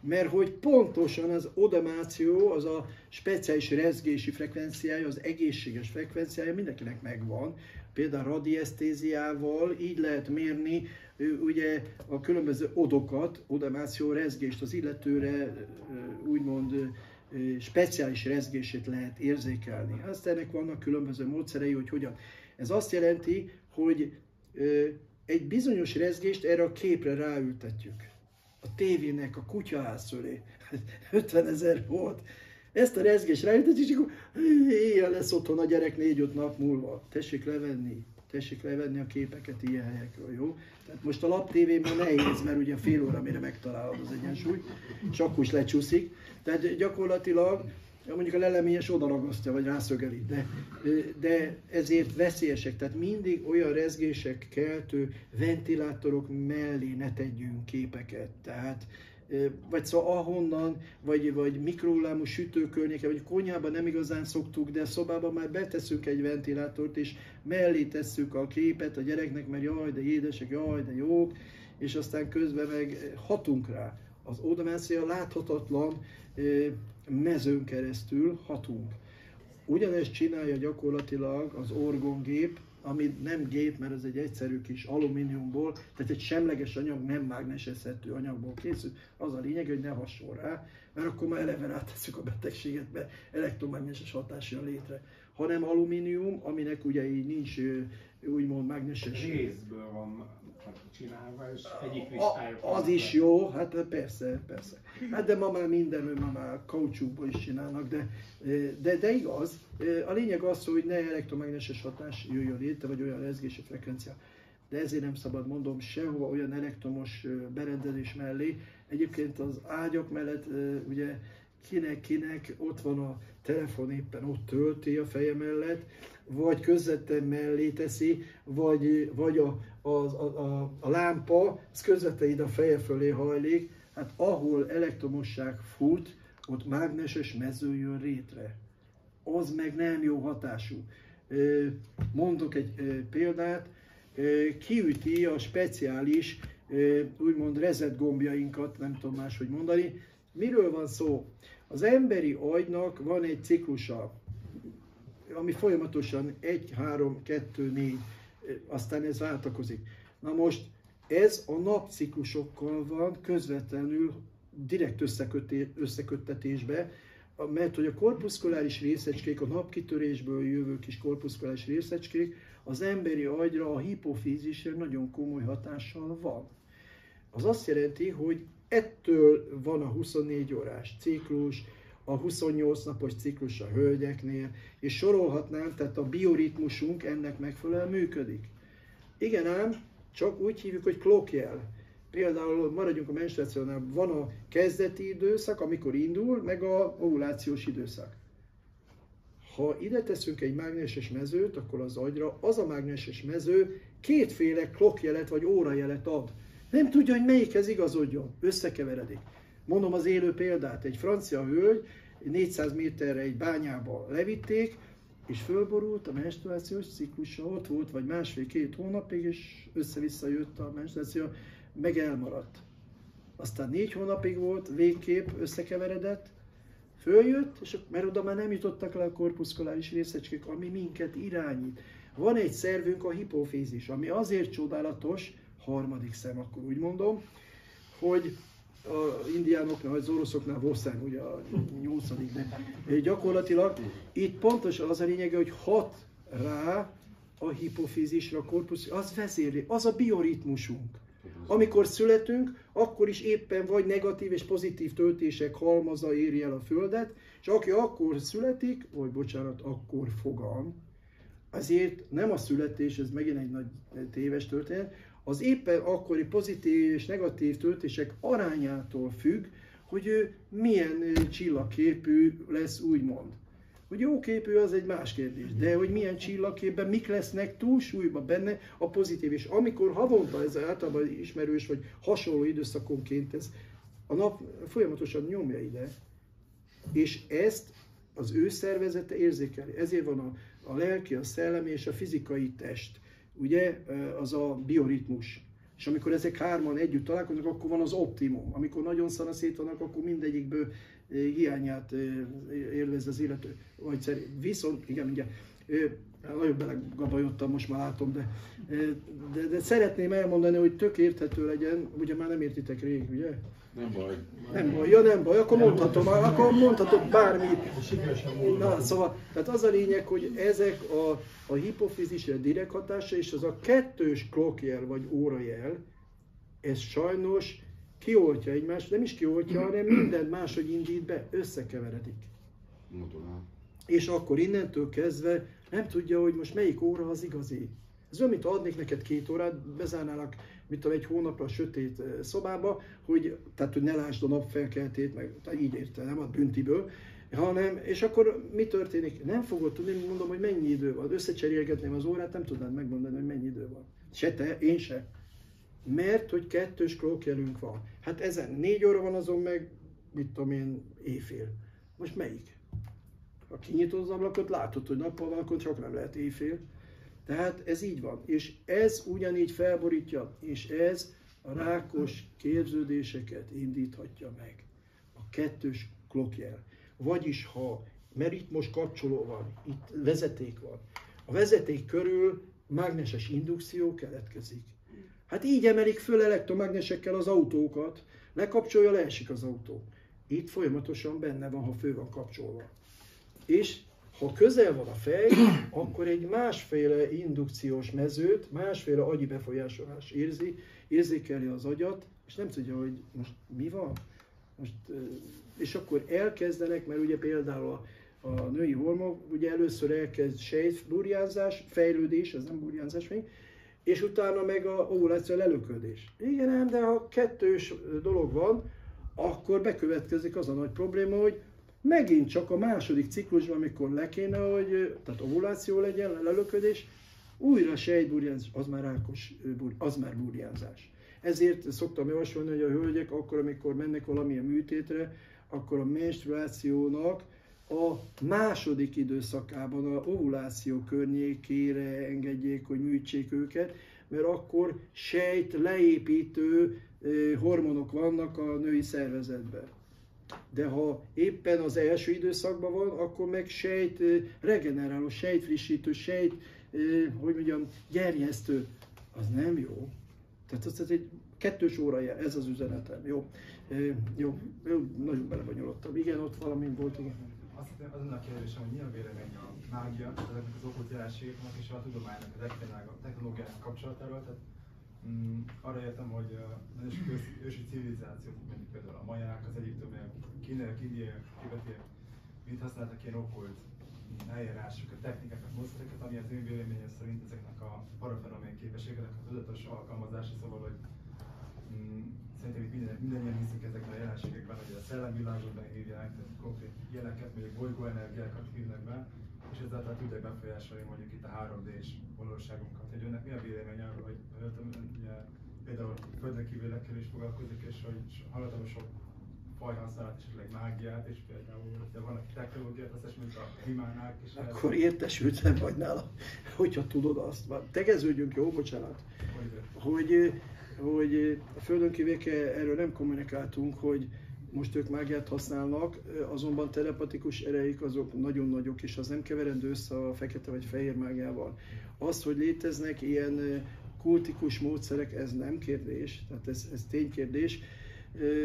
Mert hogy pontosan az odamáció, az a speciális rezgési frekvenciája, az egészséges frekvenciája mindenkinek megvan. Például radiesztéziával így lehet mérni ugye a különböző odokat, odamáció rezgést az illetőre úgymond speciális rezgését lehet érzékelni. Aztán ennek vannak különböző módszerei, hogy hogyan. Ez azt jelenti, hogy egy bizonyos rezgést erre a képre ráültetjük. A tévének a kutyaház [LAUGHS] 50 ezer volt. Ezt a rezgést ráültetjük, és akkor éjjel lesz otthon a gyerek 4-5 nap múlva. Tessék levenni, tessék levenni a képeket ilyen helyekről, jó? Tehát most a lap tévében nehéz, mert ugye fél óra, mire megtalálod az egyensúly, és akkor is lecsúszik. Tehát gyakorlatilag mondjuk a leleményes oda ragasztja, vagy rászögeli, de, de ezért veszélyesek, tehát mindig olyan rezgések keltő ventilátorok mellé ne tegyünk képeket, tehát vagy szóval ahonnan, vagy, vagy mikrohullámú sütőkörnyéke, vagy konyhában nem igazán szoktuk, de szobában már beteszünk egy ventilátort, és mellé tesszük a képet a gyereknek, mert jaj, de édesek, jaj, de jók, és aztán közben meg hatunk rá. Az odamászia láthatatlan mezőn keresztül hatunk. Ugyanezt csinálja gyakorlatilag az orgongép, ami nem gép, mert ez egy egyszerű kis alumíniumból, tehát egy semleges anyag, nem mágnesezhető anyagból készül. Az a lényeg, hogy ne hasonl rá, mert akkor már eleve rátesszük a betegséget, mert elektromágneses hatás jön létre. Hanem alumínium, aminek ugye így nincs úgymond mágneses... Részből van csinálva, és egyik listája. Az is jó, hát persze, persze. Hát de ma már minden, ma már kaucsukból is csinálnak, de, de, de igaz. A lényeg az, hogy ne elektromágneses hatás jöjjön létre, vagy olyan rezgési frekvencia. De ezért nem szabad mondom sehova olyan elektromos berendezés mellé. Egyébként az ágyak mellett ugye kinek-kinek ott van a telefon éppen ott tölti a feje mellett, vagy közvetlen mellé teszi, vagy, vagy a, a, a, a lámpa, az közvetlen ide a feje fölé hajlik, hát ahol elektromosság fut, ott mágneses mező jön rétre. Az meg nem jó hatású. Mondok egy példát, kiüti a speciális, úgymond reset gombjainkat, nem tudom máshogy mondani. Miről van szó? Az emberi agynak van egy ciklusa, ami folyamatosan 1, 3, 2, 4, aztán ez váltakozik. Na most ez a napciklusokkal van közvetlenül direkt összeköttetésbe, mert hogy a korpuszkuláris részecskék, a napkitörésből jövő kis korpuszkuláris részecskék az emberi agyra, a hipofízisre nagyon komoly hatással van. Az azt jelenti, hogy ettől van a 24 órás ciklus, a 28 napos ciklus a hölgyeknél, és sorolhatnám, tehát a bioritmusunk ennek megfelelően működik. Igen ám, csak úgy hívjuk, hogy klokjel. Például maradjunk a menstruációnál, van a kezdeti időszak, amikor indul, meg a ovulációs időszak. Ha ide teszünk egy mágneses mezőt, akkor az agyra az a mágneses mező kétféle klokjelet vagy órajelet ad. Nem tudja, hogy melyikhez igazodjon, összekeveredik. Mondom az élő példát, egy francia hölgy 400 méterre egy bányába levitték, és fölborult a menstruációs ciklusa, ott volt vagy másfél-két hónapig, és össze-vissza jött a menstruáció, meg elmaradt. Aztán négy hónapig volt, végképp összekeveredett, följött, és mert oda már nem jutottak le a korpuszkuláris részecskék, ami minket irányít. Van egy szervünk, a hipofízis, ami azért csodálatos, harmadik szem, akkor úgy mondom, hogy a indiánoknál, vagy az oroszoknál Vosszán, ugye a nyolcadik, de gyakorlatilag itt pontosan az a lényege, hogy hat rá a hipofízisra, a korpusz, az vezérli, az a bioritmusunk. Amikor születünk, akkor is éppen vagy negatív és pozitív töltések halmaza éri el a Földet, és aki akkor születik, vagy bocsánat, akkor fogan, azért nem a születés, ez megint egy nagy téves történet, az éppen akkori pozitív és negatív töltések arányától függ, hogy ő milyen csillagképű lesz, úgymond. Hogy jó képű, az egy más kérdés, de hogy milyen csillagképben, mik lesznek túlsúlyban benne a pozitív. És amikor havonta, ez általában ismerős, vagy hasonló időszakonként ez a nap folyamatosan nyomja ide, és ezt az ő szervezete érzékeli. Ezért van a, a lelki, a szellemi és a fizikai test ugye, az a bioritmus. És amikor ezek hárman együtt találkoznak, akkor van az optimum. Amikor nagyon szana szét vannak, akkor mindegyikből hiányát élvez az illető. Vagy szerint. Viszont, igen, mindjárt, nagyon belegabajodtam, most már látom, de, de, de, szeretném elmondani, hogy tök érthető legyen, ugye már nem értitek rég, ugye? Nem baj. Nem baj, ja nem baj, akkor mondhatom, akkor mondhatok bármit. Na, szóval, tehát az a lényeg, hogy ezek a, a hipofizis, a direkt hatása és az a kettős klokjel vagy órajel, ez sajnos kioltja egymást, nem is kioltja, hanem minden máshogy indít be, összekeveredik. Modulál. És akkor innentől kezdve nem tudja, hogy most melyik óra az igazi. Ez olyan, mint adnék neked két órát, bezárnálak, mit tudom, egy hónapra sötét szobába, hogy, tehát, hogy ne lásd a napfelkeltét, meg így érte, nem a büntiből, hanem, és akkor mi történik? Nem fogod tudni, mondom, hogy mennyi idő van. Összecserélgetném az órát, nem tudnád megmondani, hogy mennyi idő van. Se te, én se. Mert, hogy kettős klókjelünk van. Hát ezen négy óra van azon meg, mit tudom én, éjfél. Most melyik? Ha kinyitod az ablakot, látod, hogy nappal van, akkor csak nem lehet éjfél. Tehát ez így van. És ez ugyanígy felborítja, és ez a rákos képződéseket indíthatja meg. A kettős klokjel. Vagyis ha meritmos kapcsoló van, itt vezeték van, a vezeték körül mágneses indukció keletkezik. Hát így emelik föl elektromágnesekkel az autókat, lekapcsolja, leesik az autó. Itt folyamatosan benne van, ha fő van kapcsolva. És ha közel van a fej, [CLEARS THROAT] akkor egy másféle indukciós mezőt, másféle agyi befolyásolás érzi, érzékeli az agyat, és nem tudja, hogy most mi van. Most, és akkor elkezdenek, mert ugye például a, a női hormon, ugye először elkezd sejtburjánzás, fejlődés, ez nem burjánzás még, és utána meg a ovuláció lelöködés. Igen, nem, de ha kettős dolog van, akkor bekövetkezik az a nagy probléma, hogy megint csak a második ciklusban, amikor le kéne, hogy tehát ovuláció legyen, lelöködés, újra sejtburjánzás, az már rákos, az már burjánzás. Ezért szoktam javasolni, hogy a hölgyek akkor, amikor mennek valamilyen műtétre, akkor a menstruációnak a második időszakában, a ovuláció környékére engedjék, hogy műtsék őket, mert akkor sejt leépítő hormonok vannak a női szervezetben. De ha éppen az első időszakban van, akkor meg sejt regeneráló, sejtfrissítő, sejt, hogy mondjam, gerjesztő. Az nem jó. Tehát az egy kettős óra jel, ez az üzenetem. Jó, jó, nagyon belebonyolottam. Igen, ott valami volt, igen. Azt hiszem, az a kérdésem, hogy mi a vélemény a mágia, ezeknek az okkult és a tudománynak, a technológiának kapcsolatáról. Tehát Mm, arra értem, hogy nagyon sok ősi civilizációk, mondjuk például a maják, az egyiptomiak, kínaiak, indiaiak, tibetiek, mind használtak ilyen okkult eljárásokat, technikákat, módszereket, ami az én véleményem szerint ezeknek a parafenomén képességeknek a tudatos alkalmazása, szóval, hogy mm, szerintem itt minden, mindannyian hiszünk ezekben a jelenségekben, hogy a szellemvilágokban hívják, tehát konkrét jeleket, mondjuk bolygóenergiákat hívnak be, és ezáltal tudják befolyásolni mondjuk itt a 3D-s valóságunkat. Hogy önnek mi a vélemény arról, hogy ugye, például földön kívülekkel is foglalkozik, és hogy hallottam sok fajhasználat, esetleg mágiát, és például, de vannak technológiát, azt mint a rimánák. És Akkor értesültem vagy nála, [LAUGHS] hogyha tudod azt. Tegeződjünk, jó, bocsánat. Hogy, hogy a földön erről nem kommunikáltunk, hogy most ők mágiát használnak, azonban telepatikus ereik azok nagyon nagyok, és az nem keverendő össze a fekete vagy fehér mágiával. Az, hogy léteznek ilyen kultikus módszerek, ez nem kérdés, tehát ez, ez ténykérdés.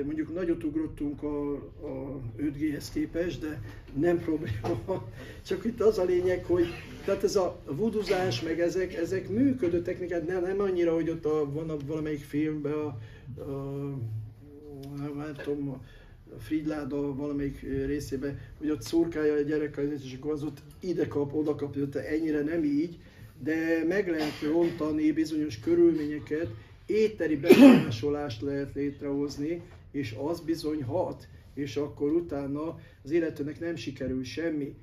Mondjuk nagyot ugrottunk a, a 5G-hez képest, de nem probléma. [LAUGHS] Csak itt az a lényeg, hogy tehát ez a vuduzás, meg ezek, ezek működő technikák, nem, nem annyira, hogy ott a, van a, valamelyik filmben a, a nem tudom, a Fridláda valamelyik részében, hogy ott szurkálja a gyerek, és akkor az ott ide kap, oda kap, hogy ennyire nem így, de meg lehet rontani bizonyos körülményeket, éteri befolyásolást lehet létrehozni, és az bizony hat, és akkor utána az illetőnek nem sikerül semmi.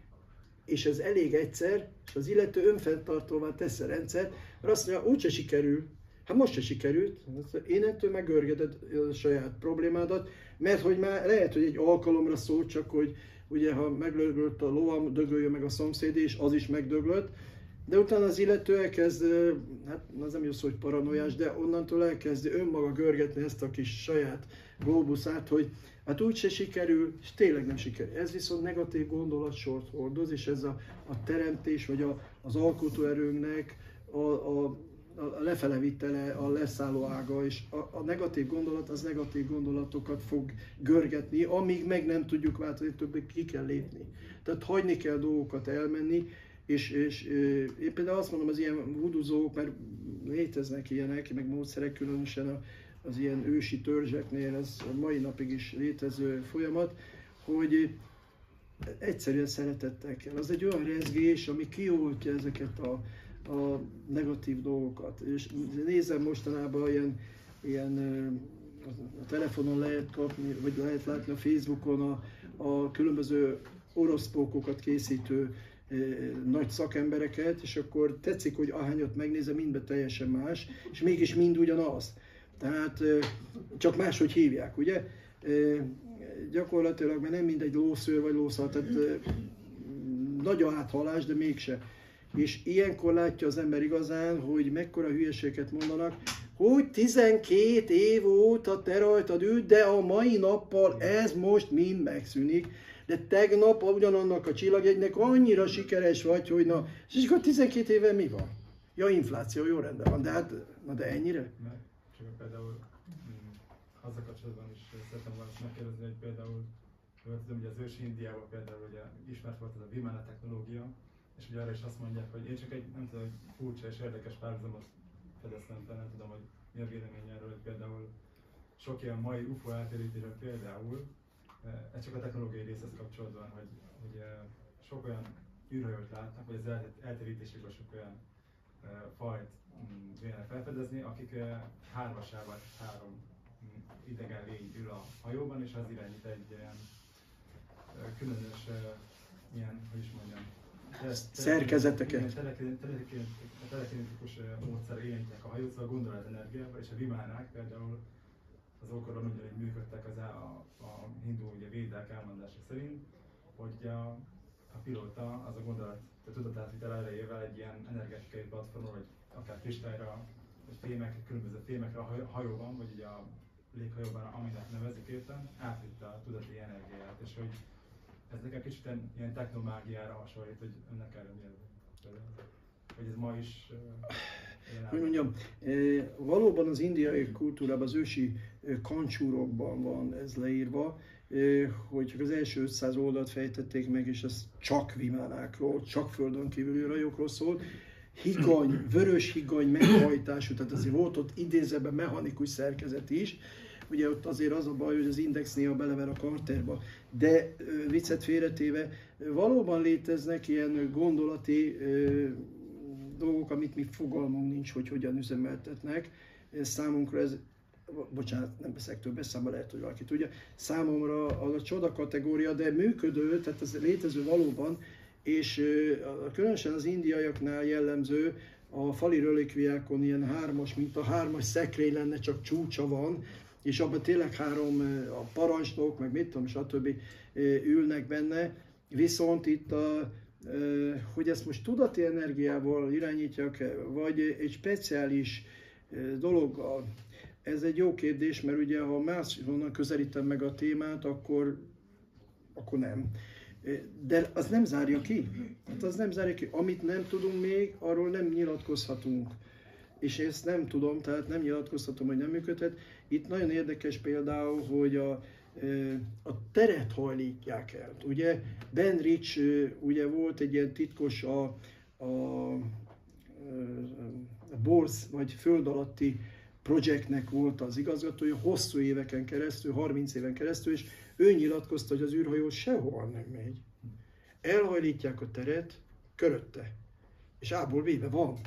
És ez elég egyszer, és az illető önfenntartóvá tesz a rendszer, mert azt mondja, úgyse sikerül, Hát most se sikerült, én ettől megörgeded a saját problémádat, mert hogy már lehet, hogy egy alkalomra szólt, csak hogy ugye ha meglögött a lovam, dögöljön meg a szomszéd, és az is megdöglött, de utána az illető elkezd, hát az nem jó szó, hogy paranoiás, de onnantól elkezdi önmaga görgetni ezt a kis saját globuszát, hogy hát úgyse sikerül, és tényleg nem sikerül. Ez viszont negatív gondolatsort hordoz, és ez a, a teremtés, vagy a, az alkotóerőnknek a, a lefele vitele, a leszálló ága, és a, a negatív gondolat az negatív gondolatokat fog görgetni, amíg meg nem tudjuk változni, többé ki kell lépni. Tehát hagyni kell dolgokat elmenni, és, és én például azt mondom, az ilyen vuduzók, mert léteznek ilyenek, meg módszerek, különösen a, az ilyen ősi törzseknél, ez a mai napig is létező folyamat, hogy egyszerűen szeretettel kell. Az egy olyan rezgés, ami kioltja ezeket a, a negatív dolgokat. És nézem mostanában ilyen, ilyen a telefonon lehet kapni, vagy lehet látni a Facebookon a, a különböző oroszpókokat készítő nagy szakembereket, és akkor tetszik, hogy ahányat megnézem, mindben teljesen más, és mégis mind ugyanaz. Tehát csak máshogy hívják, ugye? Gyakorlatilag, mert nem mindegy lószőr vagy lószal, tehát nagy a áthalás, de mégse. És ilyenkor látja az ember igazán, hogy mekkora hülyeséget mondanak, hogy 12 év óta te rajtad ült, de a mai nappal ez most mind megszűnik de tegnap ugyanannak a csillagjegynek annyira sikeres vagy, hogy na, és akkor 12 éve mi van? Ja, infláció, jó rendben van, de hát, na de ennyire? Mert csak például mm, azzal kapcsolatban is szeretem volna megkérdezni, hogy például hogy az ősi Indiában például ugye ismert volt ez a Vimana technológia, és ugye arra is azt mondják, hogy én csak egy, nem tudom, hogy furcsa és érdekes párhuzamot fedeztem fel, nem tudom, hogy mi a vélemény erről, hogy például sok ilyen mai UFO eltérítésben például ez csak a technológiai részhez kapcsolódóan, hogy, hogy sok olyan űrhajót látnak, vagy az elterítésekben sok olyan fajt mm, vélnek felfedezni, akik hármasával, három mm, idegen lény ül a hajóban, és az irányít egy ilyen különös, ilyen, hogy is mondjam, szerkezeteket. Telekinetikus módszer irányítják a hajót, szóval gondolat és a vimánák például az ókorban ugyanígy működtek az a, a hindu ugye védák elmondása szerint, hogy a, a pilóta az a gondolat, a tudatávitel erejével egy ilyen energetikai platformon, vagy akár kristályra, vagy fémek, különböző fémekre a hajóban, vagy ugye a léghajóban, aminek nevezik éppen, átvitte a tudati energiát, és hogy ez nekem kicsit ilyen technomágiára hasonlít, hogy erre mi Hogy ez ma is hogy mondjam, valóban az indiai kultúrában, az ősi kancsúrokban van ez leírva, hogy csak az első 500 oldalt fejtették meg, és ez csak vimánákról, csak földön kívüli rajokról szól. Higany, vörös higany meghajtású, tehát azért volt ott idézőben mechanikus szerkezet is, ugye ott azért az a baj, hogy az index néha belever a karterba, de viccet félretéve, valóban léteznek ilyen gondolati dolgok, amit mi fogalmunk nincs, hogy hogyan üzemeltetnek. Számunkra ez, bocsánat, nem beszélek több eszembe, lehet, hogy valaki tudja, számomra az a csoda kategória, de működő, tehát ez létező valóban, és különösen az indiaiaknál jellemző, a fali relikviákon ilyen hármas, mint a hármas szekrény lenne, csak csúcsa van, és abban tényleg három a parancsnok, meg mit tudom, stb. ülnek benne, viszont itt a, hogy ezt most tudati energiával irányítják, vagy egy speciális dolog, ez egy jó kérdés, mert ugye ha máshonnan közelítem meg a témát, akkor, akkor nem. De az nem zárja ki. Hát az nem zárja ki. Amit nem tudunk még, arról nem nyilatkozhatunk. És ezt nem tudom, tehát nem nyilatkozhatom, hogy nem működhet. Itt nagyon érdekes például, hogy a, a teret hajlítják el. Ugye Ben Rich ugye volt egy ilyen titkos a, a, a borz vagy föld alatti projektnek volt az igazgatója hosszú éveken keresztül, 30 éven keresztül, és ő nyilatkozta, hogy az űrhajó sehol nem megy. Elhajlítják a teret körötte. És ából véve van.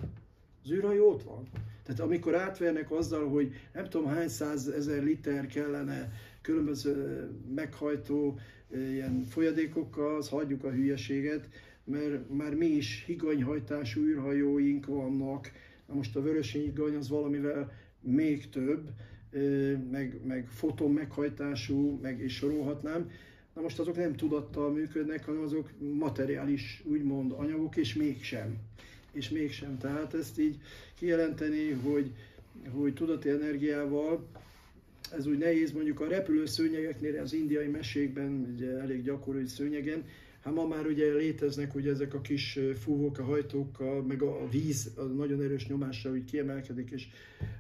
Az űrhajó ott van. Tehát amikor átvernek azzal, hogy nem tudom hány száz ezer liter kellene különböző meghajtó ilyen folyadékokkal, az hagyjuk a hülyeséget, mert már mi is higanyhajtású űrhajóink vannak. Na most a vörös higany az valamivel még több, meg, meg foton meghajtású, meg és sorolhatnám. Na most azok nem tudattal működnek, hanem azok materiális, úgymond anyagok, és mégsem. És mégsem. Tehát ezt így kijelenteni, hogy, hogy tudati energiával, ez úgy nehéz, mondjuk a repülő szőnyegeknél, az indiai mesékben ugye elég gyakori szőnyegen, Hát ma már ugye léteznek ugye ezek a kis fúvók a hajtókkal, meg a víz a nagyon erős nyomással hogy kiemelkedik, és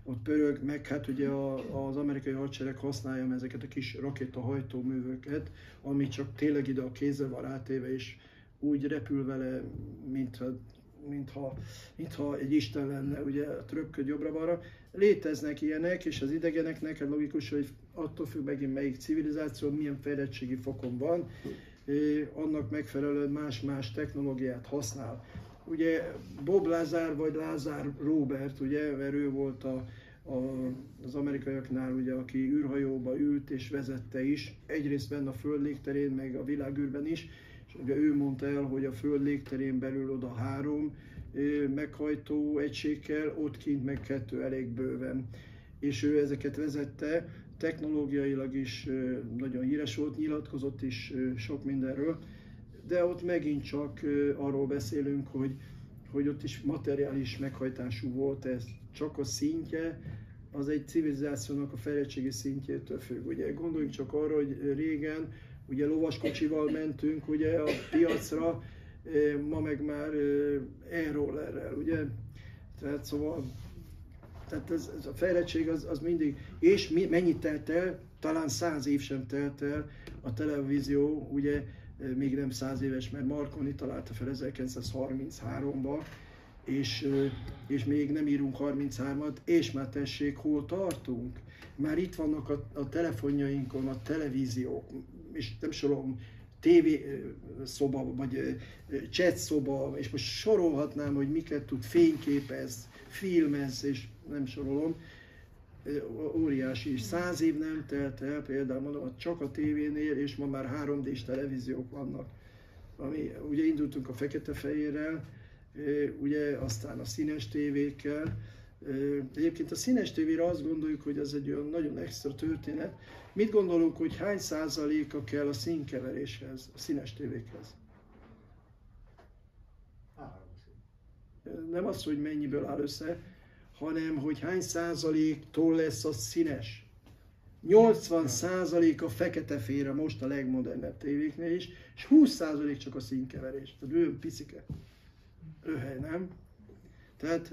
ott pörög, meg hát ugye a, az amerikai hadsereg használja ezeket a kis rakétahajtóművőket, ami csak tényleg ide a kézzel van rátéve, és úgy repül vele, mintha, mintha, mintha egy Isten lenne, ugye tröpköd jobbra-balra. Léteznek ilyenek, és az idegeneknek hát logikus, hogy attól függ megint melyik civilizáció, milyen fejlettségi fokon van, annak megfelelően más-más technológiát használ. Ugye Bob Lazar vagy Lázár Robert, ugye, mert ő volt a, a, az amerikaiaknál, ugye, aki űrhajóba ült és vezette is, egyrészt benne a föld légterén, meg a világűrben is, és ugye ő mondta el, hogy a föld légterén belül oda három meghajtó egység kell, ott kint meg kettő elég bőven. És ő ezeket vezette, technológiailag is nagyon híres volt, nyilatkozott is sok mindenről, de ott megint csak arról beszélünk, hogy, hogy ott is materiális meghajtású volt ez, csak a szintje, az egy civilizációnak a fejlettségi szintjétől függ. Ugye gondoljunk csak arra, hogy régen ugye lovaskocsival mentünk ugye a piacra, ma meg már e-rollerrel, ugye? Tehát szóval tehát ez, ez a fejlettség az, az mindig, és mi, mennyit telt el, talán száz év sem telt el, a televízió ugye még nem száz éves, mert Marconi találta fel 1933-ban, és, és még nem írunk 33-at, és már tessék, hol tartunk. Már itt vannak a, a telefonjainkon a televíziók, és nem sorolom, TV szoba, vagy chat szoba, és most sorolhatnám, hogy miket tud, fényképez, filmez, és nem sorolom, óriási, és száz év nem telt el, például mondom, csak a tévénél, és ma már 3D-s televíziók vannak. Ami, ugye indultunk a fekete-fehérrel, ugye aztán a színes tévékkel. Egyébként a színes tévére azt gondoljuk, hogy ez egy olyan nagyon extra történet. Mit gondolunk, hogy hány százaléka kell a színkeveréshez, a színes tévékhez? Nem az, hogy mennyiből áll össze, hanem hogy hány százaléktól lesz az színes. 80 százalék a fekete félre most a legmodernebb tévéknél is, és 20 százalék csak a színkeverés. Tehát ő picike. Röhely, nem? Tehát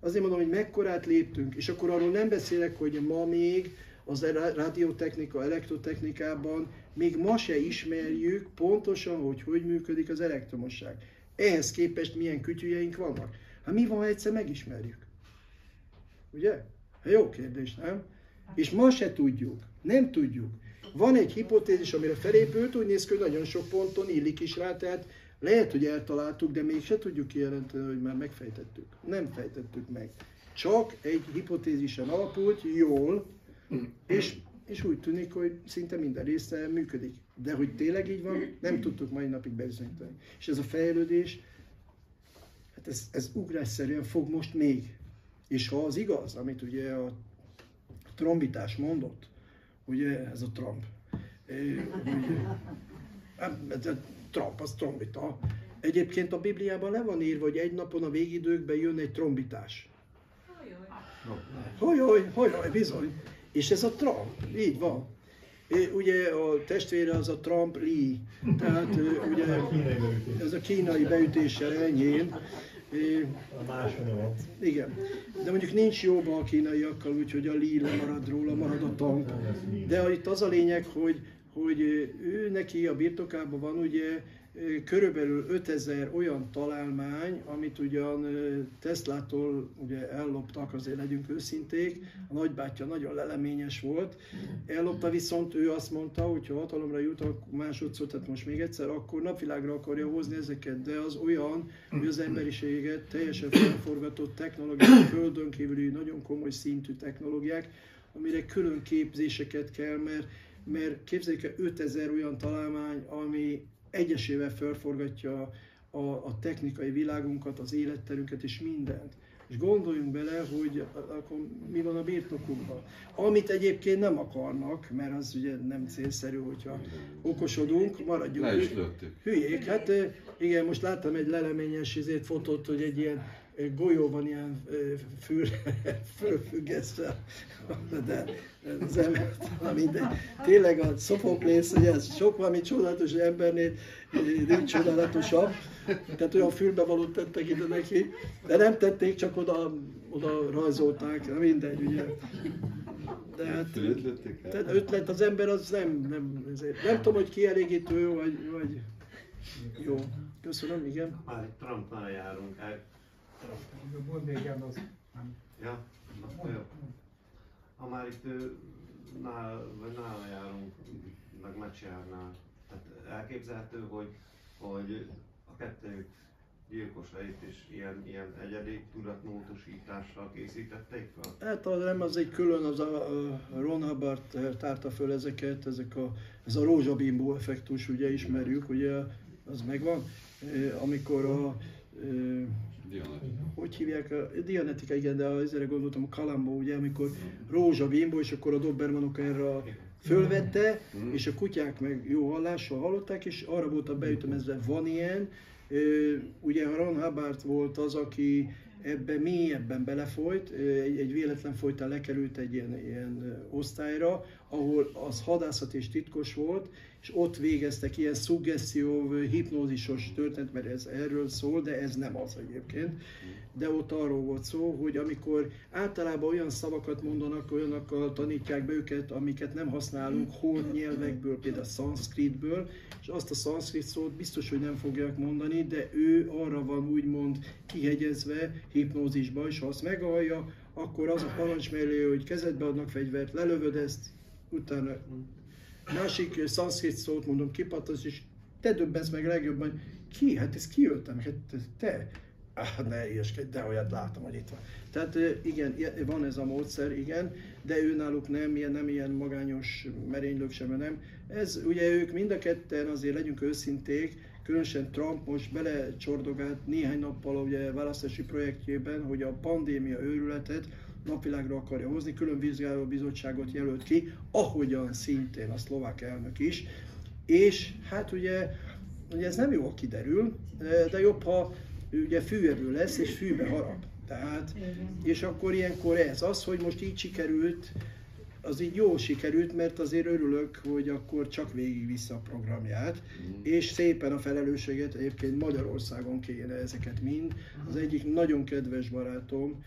azért mondom, hogy mekkorát léptünk, és akkor arról nem beszélek, hogy ma még az radiotechnika, elektrotechnikában még ma se ismerjük pontosan, hogy hogy működik az elektromosság. Ehhez képest milyen kütyüjeink vannak. Hát mi van, ha egyszer megismerjük? Ugye? Hát jó kérdés, nem? És ma se tudjuk. Nem tudjuk. Van egy hipotézis, amire felépült, úgy néz ki, hogy nagyon sok ponton illik is rá, tehát lehet, hogy eltaláltuk, de még se tudjuk kijelenteni, hogy már megfejtettük. Nem fejtettük meg. Csak egy hipotézisen alapult, jól, és, és úgy tűnik, hogy szinte minden része működik. De hogy tényleg így van, nem tudtuk mai napig bizonyítani. És ez a fejlődés, hát ez, ez ugrásszerűen fog most még. És ha az igaz, amit ugye a trombitás mondott, ugye ez a Trump, hogy, a Trump az trombita. Egyébként a Bibliában le van írva, hogy egy napon a végidőkben jön egy trombitás. Hojoj, hojoj, bizony. És ez a Trump, így van. Ugye a testvére az a Trump Lee, tehát ugye ez a kínai beütéssel enyhén, a másodat. Igen. De mondjuk nincs jóba a kínaiakkal, úgyhogy a Lee marad róla, marad a tank. De itt az a lényeg, hogy, hogy ő neki a birtokában van ugye körülbelül 5000 olyan találmány, amit ugyan Teslától ugye elloptak, azért legyünk őszinték, a nagybátyja nagyon leleményes volt, ellopta viszont ő azt mondta, hogy ha hatalomra jut, akkor másodszor, tehát most még egyszer, akkor napvilágra akarja hozni ezeket, de az olyan, hogy az emberiséget teljesen felforgatott technológiák, földön kívüli nagyon komoly szintű technológiák, amire külön képzéseket kell, mert mert képzeljük el 5000 olyan találmány, ami egyesével felforgatja a, a technikai világunkat, az életterünket és mindent. és gondoljunk bele, hogy akkor mi van a birtokukban. Amit egyébként nem akarnak, mert az ugye nem célszerű, hogyha okosodunk, maradjunk Le is lőtték. hülyék. Hát igen, most láttam egy leleményes izét, fotót, hogy egy ilyen golyó van ilyen ö, fül, [LAUGHS] fölfüggesztve, de az ember, mindegy. Tényleg a Sophocles, hogy ez sok valami csodálatos embernél nincs csodálatosabb, tehát olyan fülbevalót tettek ide neki, de nem tették, csak oda, oda rajzolták, na mindegy, ugye. De hát, tehát ötlet az ember az nem, nem, ezért, nem tudom, hogy kielégítő, vagy, vagy jó. Köszönöm, igen. Már Trumpnál járunk el, az. Ja? Akkor jó. Ha már itt ö, nál, vagy nála járunk, meg Mecsjárnál, tehát elképzelhető, hogy, hogy a kettőjük gyilkosait is ilyen, ilyen egyedi tudatmódosítással készítették fel? Hát az nem az egy külön, az a, a Ron Hubbard tárta föl ezeket, ezek a, ez a rózsabimbó effektus, ugye ismerjük, ugye az megvan, amikor a, Dianetika. hogy hívják, a Dianetika, igen, de ezre gondoltam, a Kalambó, ugye, amikor rózsabimbó, és akkor a Dobermanok erre fölvette, Mhm. és a kutyák meg jó hallással hallották, és arra voltak beütemezve, van ilyen, ugye a Ron Hubbard volt az, aki ebbe mélyebben belefolyt, egy, egy véletlen folytán lekerült egy ilyen, ilyen osztályra, ahol az hadászat és titkos volt, és ott végeztek ilyen szuggesztió, hipnózisos történet, mert ez erről szól, de ez nem az egyébként. De ott arról volt szó, hogy amikor általában olyan szavakat mondanak, olyanokkal tanítják be őket, amiket nem használunk holt nyelvekből, például szanszkritből, és azt a szanszkrit szót biztos, hogy nem fogják mondani, de ő arra van úgymond kihegyezve hipnózisba, és ha azt meghallja, akkor az a parancs mellé, hogy kezedbe adnak fegyvert, lelövöd ezt, utána másik szanszkrit szót mondom, kipattasz, és te döbbensz meg legjobban, ki? Hát ez kiöltem, hát ez te. Ah, ne ilyeskedj, de olyat látom, hogy itt van. Tehát igen, van ez a módszer, igen, de ő náluk nem, ilyen, nem ilyen magányos merénylők sem, nem. Ez ugye ők mind a ketten, azért legyünk őszinték, különösen Trump most belecsordogált néhány nappal ugye választási projektjében, hogy a pandémia őrületet napvilágra akarja hozni, külön vizsgáló bizottságot jelölt ki, ahogyan szintén a szlovák elnök is, és hát ugye, ugye ez nem jól kiderül, de jobb, ha ugye fűerő lesz, és fűbe harap. Tehát, és akkor ilyenkor ez az, hogy most így sikerült, az így jól sikerült, mert azért örülök, hogy akkor csak végig vissza a programját, és szépen a felelősséget egyébként Magyarországon kéne ezeket mind. Az egyik nagyon kedves barátom,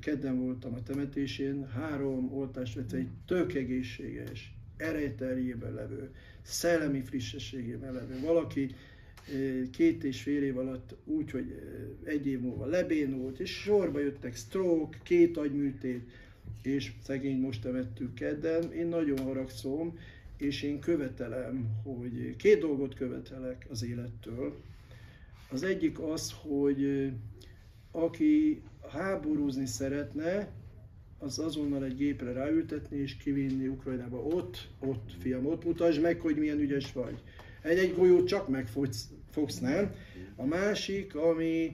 kedden voltam a temetésén, három oltást vett, egy tök egészséges, erejterjében levő, szellemi frissességében levő valaki, két és fél év alatt úgy, hogy egy év múlva lebénult, és sorba jöttek stroke, két agyműtét, és szegény most temettük kedden. Én nagyon haragszom, és én követelem, hogy két dolgot követelek az élettől. Az egyik az, hogy aki háborúzni szeretne, az azonnal egy gépre ráültetni és kivinni Ukrajnába. Ott, ott, fiam, ott mutasd meg, hogy milyen ügyes vagy. Egy-egy golyót csak megfogsz, fogsz, nem? A másik, ami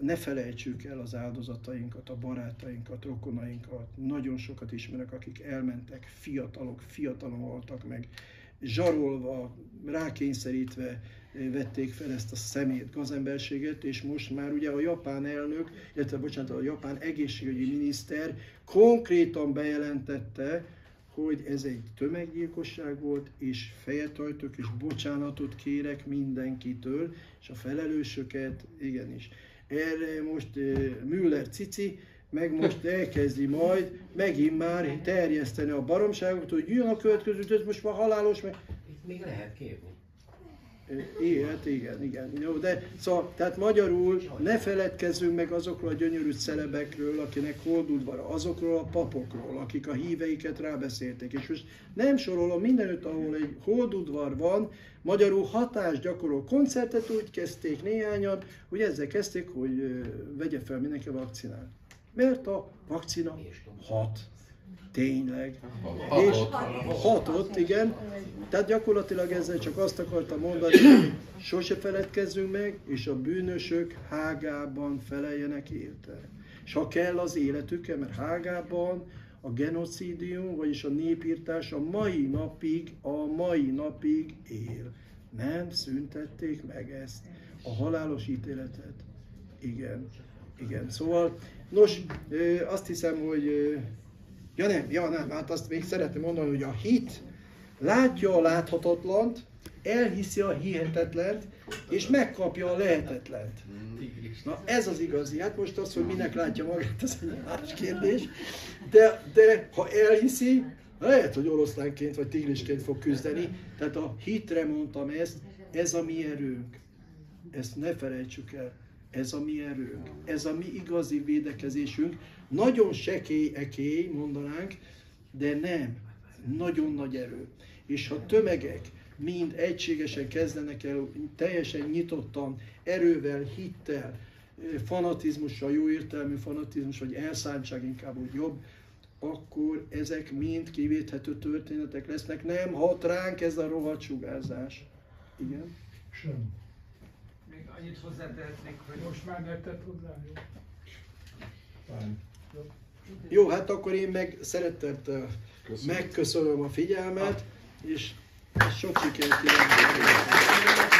ne felejtsük el az áldozatainkat, a barátainkat, rokonainkat. Nagyon sokat ismerek, akik elmentek, fiatalok, fiatalon haltak meg, zsarolva, rákényszerítve vették fel ezt a szemét, gazemberséget, és most már ugye a japán elnök, illetve bocsánat, a japán egészségügyi miniszter konkrétan bejelentette, hogy ez egy tömeggyilkosság volt, és fejet hajtok, és bocsánatot kérek mindenkitől, és a felelősöket, igenis. Erre most uh, Müller cici, meg most elkezdi majd megint már terjeszteni a baromságot, hogy jön a következő, ez most már halálos, meg Itt még lehet kérni. Igen, igen, igen. Jó, de szóval, tehát magyarul ne feledkezzünk meg azokról a gyönyörű celebekről, akinek holdudvara, azokról a papokról, akik a híveiket rábeszélték. És most nem sorolom mindenütt, ahol egy holdudvar van, magyarul hatást gyakorol koncertet úgy kezdték néhányan, hogy ezzel kezdték, hogy vegye fel mindenki a vakcinát. Mert a vakcina hat. Tényleg. És hatott, igen. Tehát gyakorlatilag ezzel csak azt akartam mondani, hogy sose feledkezzünk meg, és a bűnösök hágában feleljenek érte. És ha kell az életükkel, mert hágában a genocidium, vagyis a népírtás a mai napig, a mai napig él. Nem szüntették meg ezt, a halálos ítéletet. Igen, igen. Szóval, nos, azt hiszem, hogy Ja nem, ja nem, hát azt még szeretném mondani, hogy a hit látja a láthatatlant, elhiszi a hihetetlent, és megkapja a lehetetlent. Na ez az igazi. Hát most az, hogy minek látja magát, ez egy más kérdés. De, de ha elhiszi, lehet, hogy oroszlánként vagy tigrisként fog küzdeni. Tehát a hitre mondtam ezt, ez a mi erőnk. Ezt ne felejtsük el. Ez a mi erőnk. Ez a mi igazi védekezésünk. Nagyon sekély ekély, mondanánk, de nem. Nagyon nagy erő. És ha tömegek mind egységesen kezdenek el teljesen nyitottan, erővel, hittel, fanatizmussal, jó értelmű fanatizmus, vagy elszántság inkább úgy jobb, akkor ezek mind kivéthető történetek lesznek. Nem hat ránk ez a rohadt sugárzás. Igen? Sem. Még annyit hozzátehetnék, hogy Most már nettet hozzá, jó? Jó, hát akkor én meg szeretettel Köszönöm. megköszönöm a figyelmet, és sok sikert kívánok!